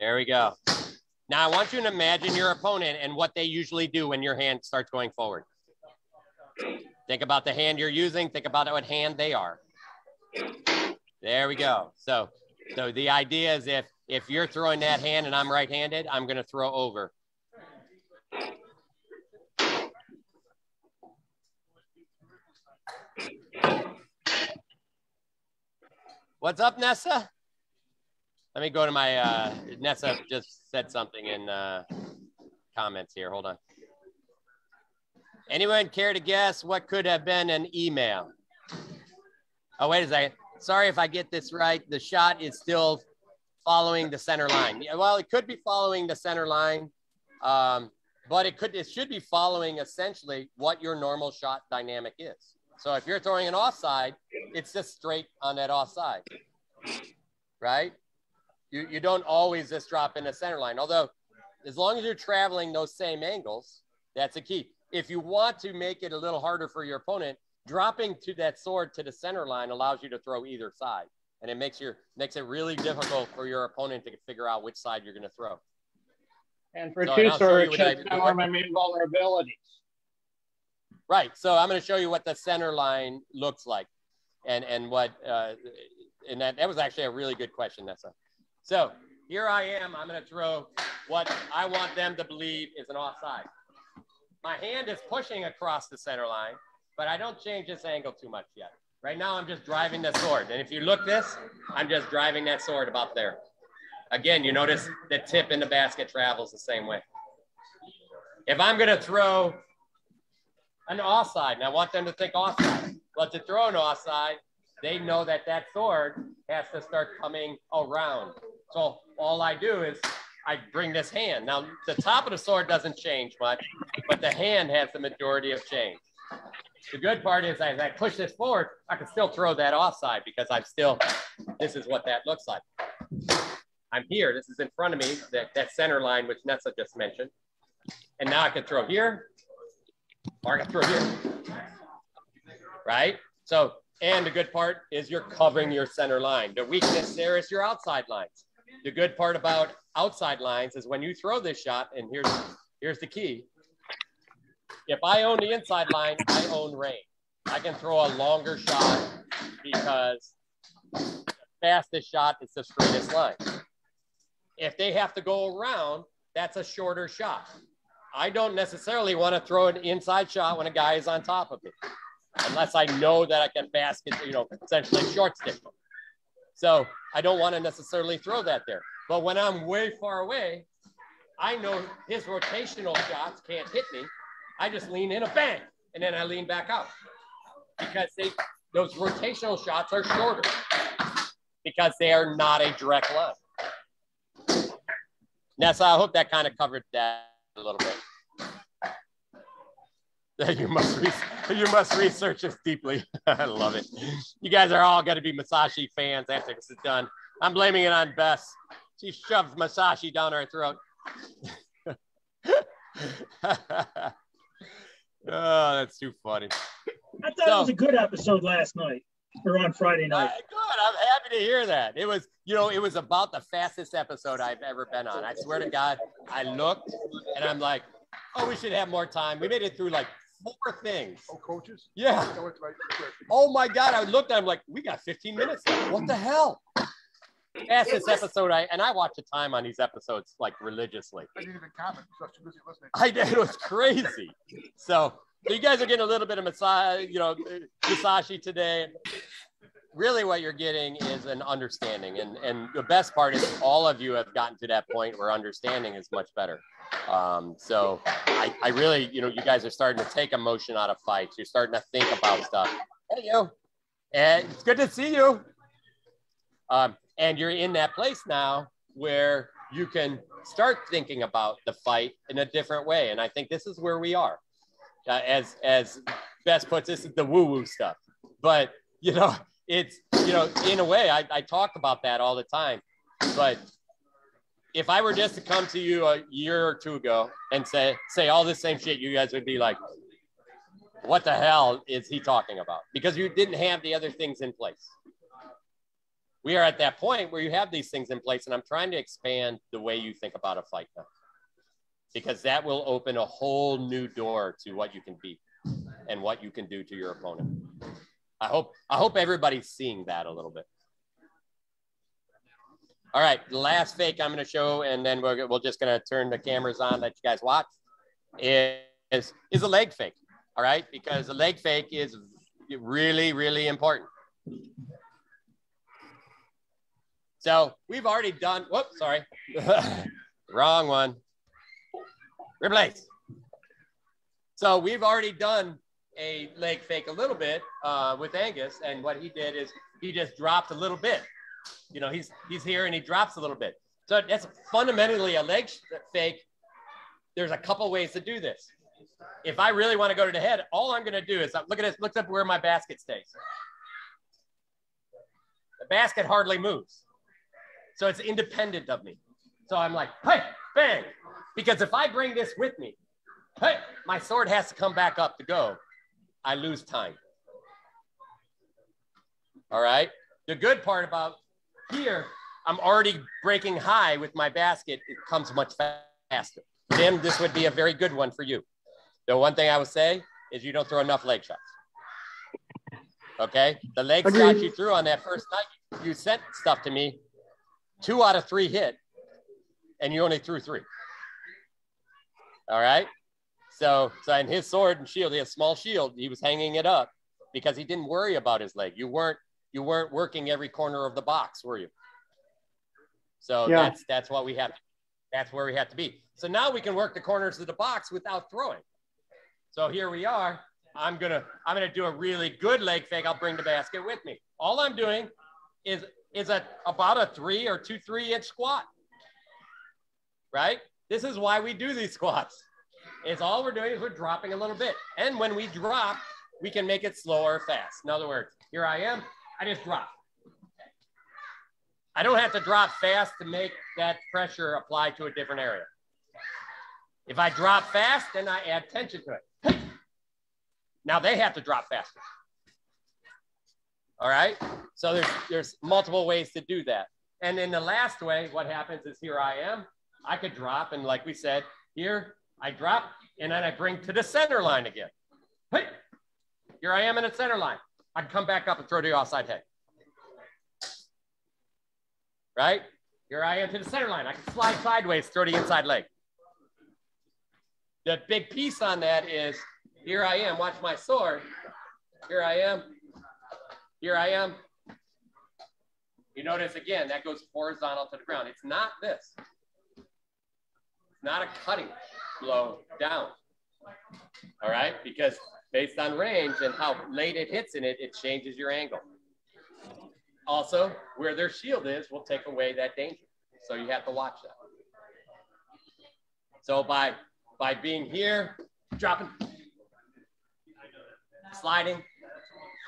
Speaker 1: There we go. Now I want you to imagine your opponent and what they usually do when your hand starts going forward. Think about the hand you're using. Think about what hand they are. There we go. So, so the idea is if if you're throwing that hand and I'm right-handed, I'm going to throw over. What's up, Nessa? Let me go to my, uh, Nessa just said something in uh, comments here. Hold on. Anyone care to guess what could have been an email? Oh, wait a second. Sorry if I get this right. The shot is still following the center line. Yeah, well, it could be following the center line, um, but it could it should be following essentially what your normal shot dynamic is. So if you're throwing an offside, it's just straight on that offside, right? You, you don't always just drop in the center line. Although, as long as you're traveling those same angles, that's a key. If you want to make it a little harder for your opponent, dropping to that sword to the center line allows you to throw either side and it makes your makes it really difficult for your opponent to figure out which side you're going to throw.
Speaker 5: And for so, two swords, are my main vulnerabilities.
Speaker 1: Right. So I'm going to show you what the center line looks like, and and what uh, and that that was actually a really good question, Nessa. So here I am. I'm going to throw what I want them to believe is an offside. My hand is pushing across the center line, but I don't change this angle too much yet. Right now, I'm just driving the sword. And if you look this, I'm just driving that sword about there. Again, you notice the tip in the basket travels the same way. If I'm going to throw an offside, and I want them to think offside, but to throw an offside, they know that that sword has to start coming around. So all I do is I bring this hand. Now, the top of the sword doesn't change much, but the hand has the majority of change. The good part is as I push this forward, I can still throw that offside because I'm still, this is what that looks like. I'm here, this is in front of me, that, that center line, which Nessa just mentioned. And now I can throw here, or I can throw here, right? So, and the good part is you're covering your center line. The weakness there is your outside lines. The good part about outside lines is when you throw this shot, and here's, here's the key, if I own the inside line, I own range. I can throw a longer shot because the fastest shot is the straightest line. If they have to go around, that's a shorter shot. I don't necessarily want to throw an inside shot when a guy is on top of me, unless I know that I can basket, you know, essentially short stick. So I don't want to necessarily throw that there. But when I'm way far away, I know his rotational shots can't hit me. I just lean in a bang, and then I lean back out because they those rotational shots are shorter because they are not a direct line. Now, so I hope that kind of covered that a little bit. You must re- you must research this deeply. I love it. You guys are all going to be Musashi fans after this is done. I'm blaming it on Bess. She shoved Musashi down her throat. oh, that's too funny.
Speaker 12: I thought it was a good episode last night or on Friday night.
Speaker 1: Uh, good. I'm happy to hear that. It was, you know, it was about the fastest episode I've ever been on. I swear to God, I looked and I'm like, oh, we should have more time. We made it through like four things.
Speaker 8: Oh, coaches?
Speaker 1: Yeah.
Speaker 8: That was right quick.
Speaker 1: Oh my God. I looked at him like, we got 15 minutes left. What the hell? Fastest
Speaker 13: was-
Speaker 1: episode I and I watch the time on these episodes like religiously.
Speaker 8: I didn't even comment I was too busy listening.
Speaker 1: I did. It was crazy. So, so you guys are getting a little bit of Masai, you know, Musashi today. Really, what you're getting is an understanding, and and the Bess part is all of you have gotten to that point where understanding is much better. Um, so I, I really, you know, you guys are starting to take emotion out of fights. You're starting to think about stuff. Hey, you. And it's good to see you. Um, and you're in that place now where you can start thinking about the fight in a different way. And I think this is where we are. Uh, as as best puts this is the woo woo stuff. But you know, it's you know, in a way, I, I talk about that all the time. But if I were just to come to you a year or two ago and say say all this same shit, you guys would be like, what the hell is he talking about? Because you didn't have the other things in place. We are at that point where you have these things in place, and I'm trying to expand the way you think about a fight now. Because that will open a whole new door to what you can be and what you can do to your opponent. I hope I hope everybody's seeing that a little bit. All right, the last fake I'm going to show, and then we're, we're just going to turn the cameras on, let you guys watch, is, is a leg fake. All right, because a leg fake is really, really important. So we've already done, whoops, sorry, wrong one. Replace. So we've already done a leg fake a little bit uh, with Angus, and what he did is he just dropped a little bit. You know, he's he's here and he drops a little bit. So that's fundamentally a leg fake. There's a couple ways to do this. If I really want to go to the head, all I'm going to do is look at this. Look up where my basket stays. The basket hardly moves, so it's independent of me. So I'm like, hey, bang, because if I bring this with me, hey, my sword has to come back up to go. I lose time. All right. The good part about here, I'm already breaking high with my basket. It comes much faster. Tim, this would be a very good one for you. The one thing I would say is you don't throw enough leg shots. Okay. The leg
Speaker 10: Agreed.
Speaker 1: shots you threw on that first night, you sent stuff to me. Two out of three hit, and you only threw three. All right. So, so in his sword and shield, he has small shield. He was hanging it up because he didn't worry about his leg. You weren't, you weren't working every corner of the box, were you? So
Speaker 10: Yeah.
Speaker 1: that's that's what we have. That's where we have to be. So now we can work the corners of the box without throwing. So here we are. I'm gonna I'm gonna do a really good leg fake. I'll bring the basket with me. All I'm doing is is a about a three or two three inch squat. Right? This is why we do these squats. Is all we're doing is we're dropping a little bit. And when we drop, we can make it slow or fast. In other words, here I am, I just drop. I don't have to drop fast to make that pressure apply to a different area. If I drop fast, then I add tension to it. Now they have to drop faster. All right. So there's there's multiple ways to do that. And then the last way, what happens is here I am. I could drop, and like we said, here I drop, and then I bring to the center line again. Hey, here I am in the center line. I can come back up and throw to the offside head. Right? Here I am to the center line. I can slide sideways, throw the inside leg. The big piece on that is here I am. Watch my sword. Here I am. Here I am. You notice again, that goes horizontal to the ground. It's not this. It's not a cutting blow down. All right, because based on range and how late it hits in it, it changes your angle. Also, where their shield is will take away that danger. So you have to watch that. So by by being here, dropping, sliding.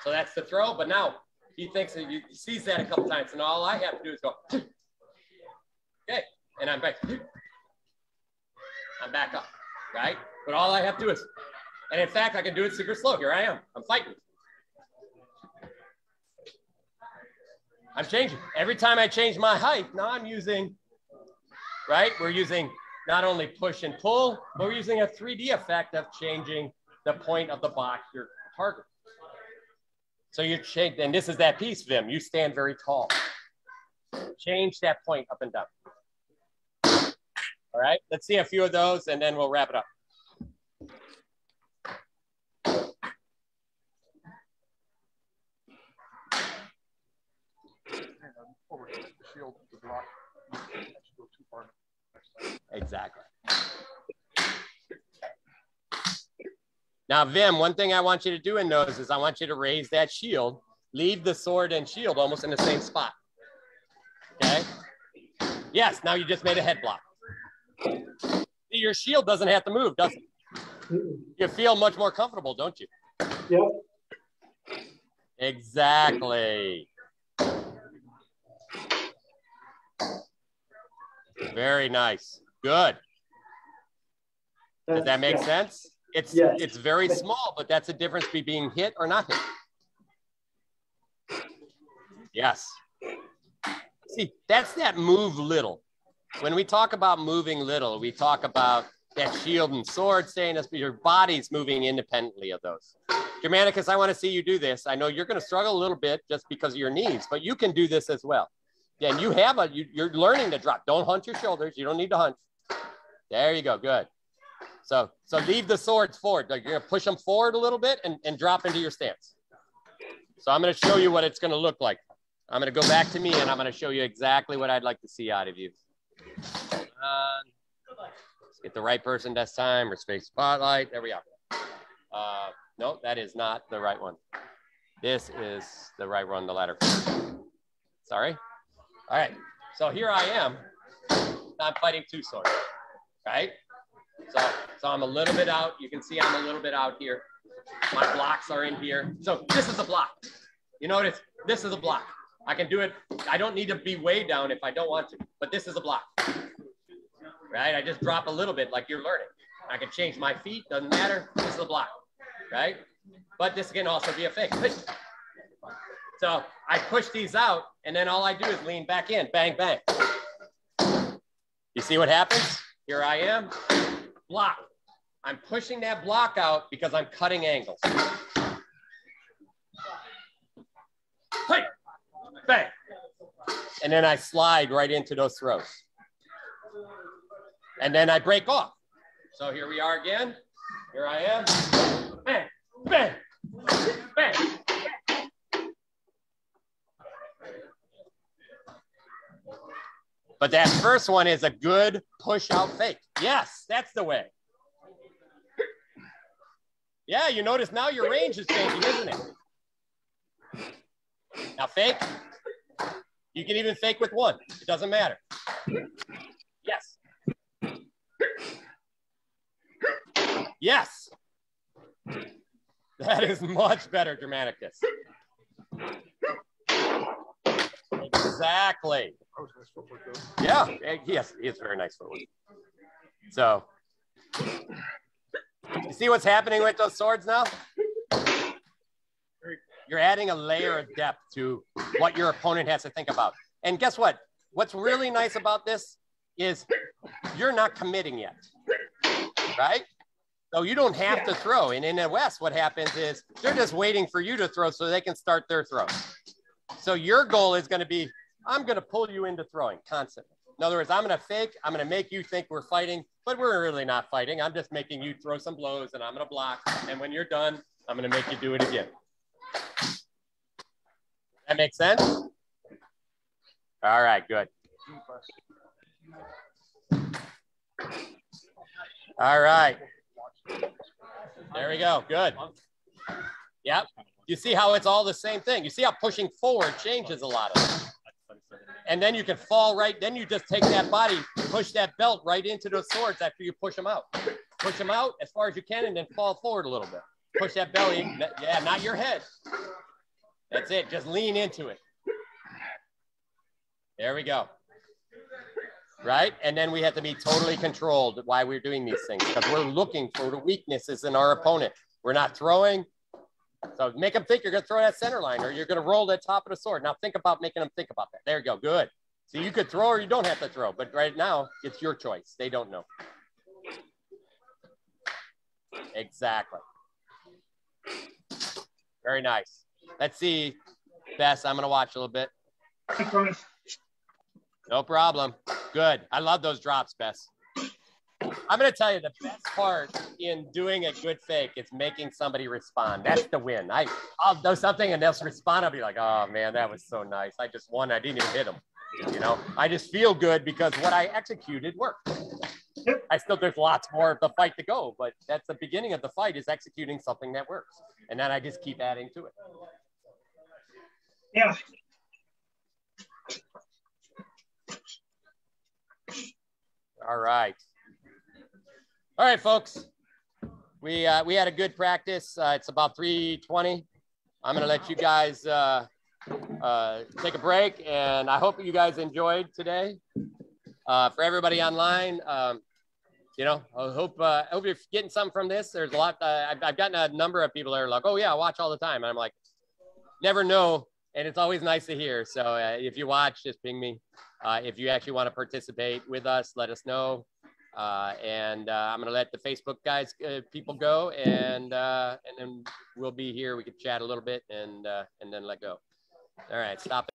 Speaker 1: So that's the throw. But now he thinks that he sees that a couple times, and all I have to do is go, okay, and I'm back. I'm back up, right? But all I have to do is, and in fact, I can do it super slow. Here I am. I'm fighting. I'm changing. Every time I change my height, now I'm using, right? We're using not only push and pull, but we're using a 3D effect of changing the point of the box you're targeting. So you change, and this is that piece, Vim. You stand very tall. Change that point up and down. All right, let's see a few of those and then we'll wrap it up. Exactly. Now, Vim, one thing I want you to do in those is I want you to raise that shield, leave the sword and shield almost in the same spot. Okay? Yes, now you just made a head block. Your shield doesn't have to move, does it? You feel much more comfortable, don't you?
Speaker 10: Yep.
Speaker 1: Exactly. Very nice. Good. Does that make
Speaker 10: Yeah.
Speaker 1: sense? It's
Speaker 10: Yes.
Speaker 1: it's very small, but that's a difference between being hit or not hit. Yes. See, that's that move little. When we talk about moving little, we talk about that shield and sword staying as your body's moving independently of those. Germanicus, I want to see you do this. I know you're going to struggle a little bit just because of your knees, but you can do this as well. And you have a you, you're learning to drop. Don't hunch your shoulders. You don't need to hunch. There you go. Good. So so leave the swords forward. You're gonna push them forward a little bit and, and drop into your stance. So I'm gonna show you what it's gonna look like. I'm gonna go back to me and I'm gonna show you exactly what I'd like to see out of you. Uh, get the right person this time or space spotlight. There we are. Uh, no, that is not the right one. This is the right one, the ladder. Sorry. All right. So here I am. I'm fighting two swords, right? So, so I'm a little bit out. You can see I'm a little bit out here. My blocks are in here. So this is a block. You notice this is a block. I can do it. I don't need to be way down if I don't want to, but this is a block, right? I just drop a little bit like you're learning. I can change my feet, doesn't matter. This is a block, right? But this can also be a fake. So I push these out and then all I do is lean back in, bang, bang. You see what happens? Here I am, block. I'm pushing that block out because I'm cutting angles. Bang. And then I slide right into those throws. And then I break off. So here we are again. Here I am. Bang, bang, bang. But that first one is a good push out fake. Yes, that's the way. Yeah, you notice now your range is changing, isn't it? Now fake. You can even fake with one. It doesn't matter. Yes. Yes. That is much better, Dramaticus. Exactly. Yeah, yes, he has very nice footwork. So, you see what's happening with those swords now? You're adding a layer of depth to what your opponent has to think about. And guess what? What's really nice about this is you're not committing yet, right? So you don't have to throw. And in the West, what happens is they're just waiting for you to throw so they can start their throw. So your goal is going to be I'm going to pull you into throwing constantly. In other words, I'm going to fake, I'm going to make you think we're fighting, but we're really not fighting. I'm just making you throw some blows and I'm going to block. And when you're done, I'm going to make you do it again. That makes sense? All right, good. All right. There we go. Good. Yep. You see how it's all the same thing. You see how pushing forward changes a lot of it. And then you can fall right. Then you just take that body, push that belt right into those swords after you push them out. Push them out as far as you can and then fall forward a little bit. Push that belly. Yeah, not your head. That's it. Just lean into it. There we go. Right? And then we have to be totally controlled why we're doing these things because we're looking for the weaknesses in our opponent. We're not throwing. So make them think you're going to throw that center line or you're going to roll that top of the sword. Now think about making them think about that. There you go. Good. So you could throw or you don't have to throw, but right now it's your choice. They don't know. Exactly. Very nice. Let's see. Bess, I'm to watch a little bit. No problem. Good. I love those drops, Bess. I'm to tell you the best part in doing a good fake is making somebody respond. That's the win. I, I'll do something and they'll respond. I'll be like, oh man, that was so nice. I just won. I didn't even hit them. You know, I just feel good because what I executed worked. I still, there's lots more of the fight to go, but that's the beginning of the fight is executing something that works. And then I just keep adding to it.
Speaker 12: Yeah.
Speaker 1: All right. All right, folks. We uh, we had a good practice. Uh, it's about 3:20. I'm gonna let you guys uh, uh, take a break, and I hope you guys enjoyed today. Uh, for everybody online, um, you know, I hope uh, I hope you're getting something from this. There's a lot. Uh, I've, I've gotten a number of people that are like, "Oh yeah, I watch all the time," and I'm like, never know, and it's always nice to hear. So uh, if you watch, just ping me. Uh, if you actually want to participate with us, let us know. Uh, and uh, I'm gonna let the Facebook guys, people go, and and then we'll be here. We can chat a little bit, and and then let go. All right, stop.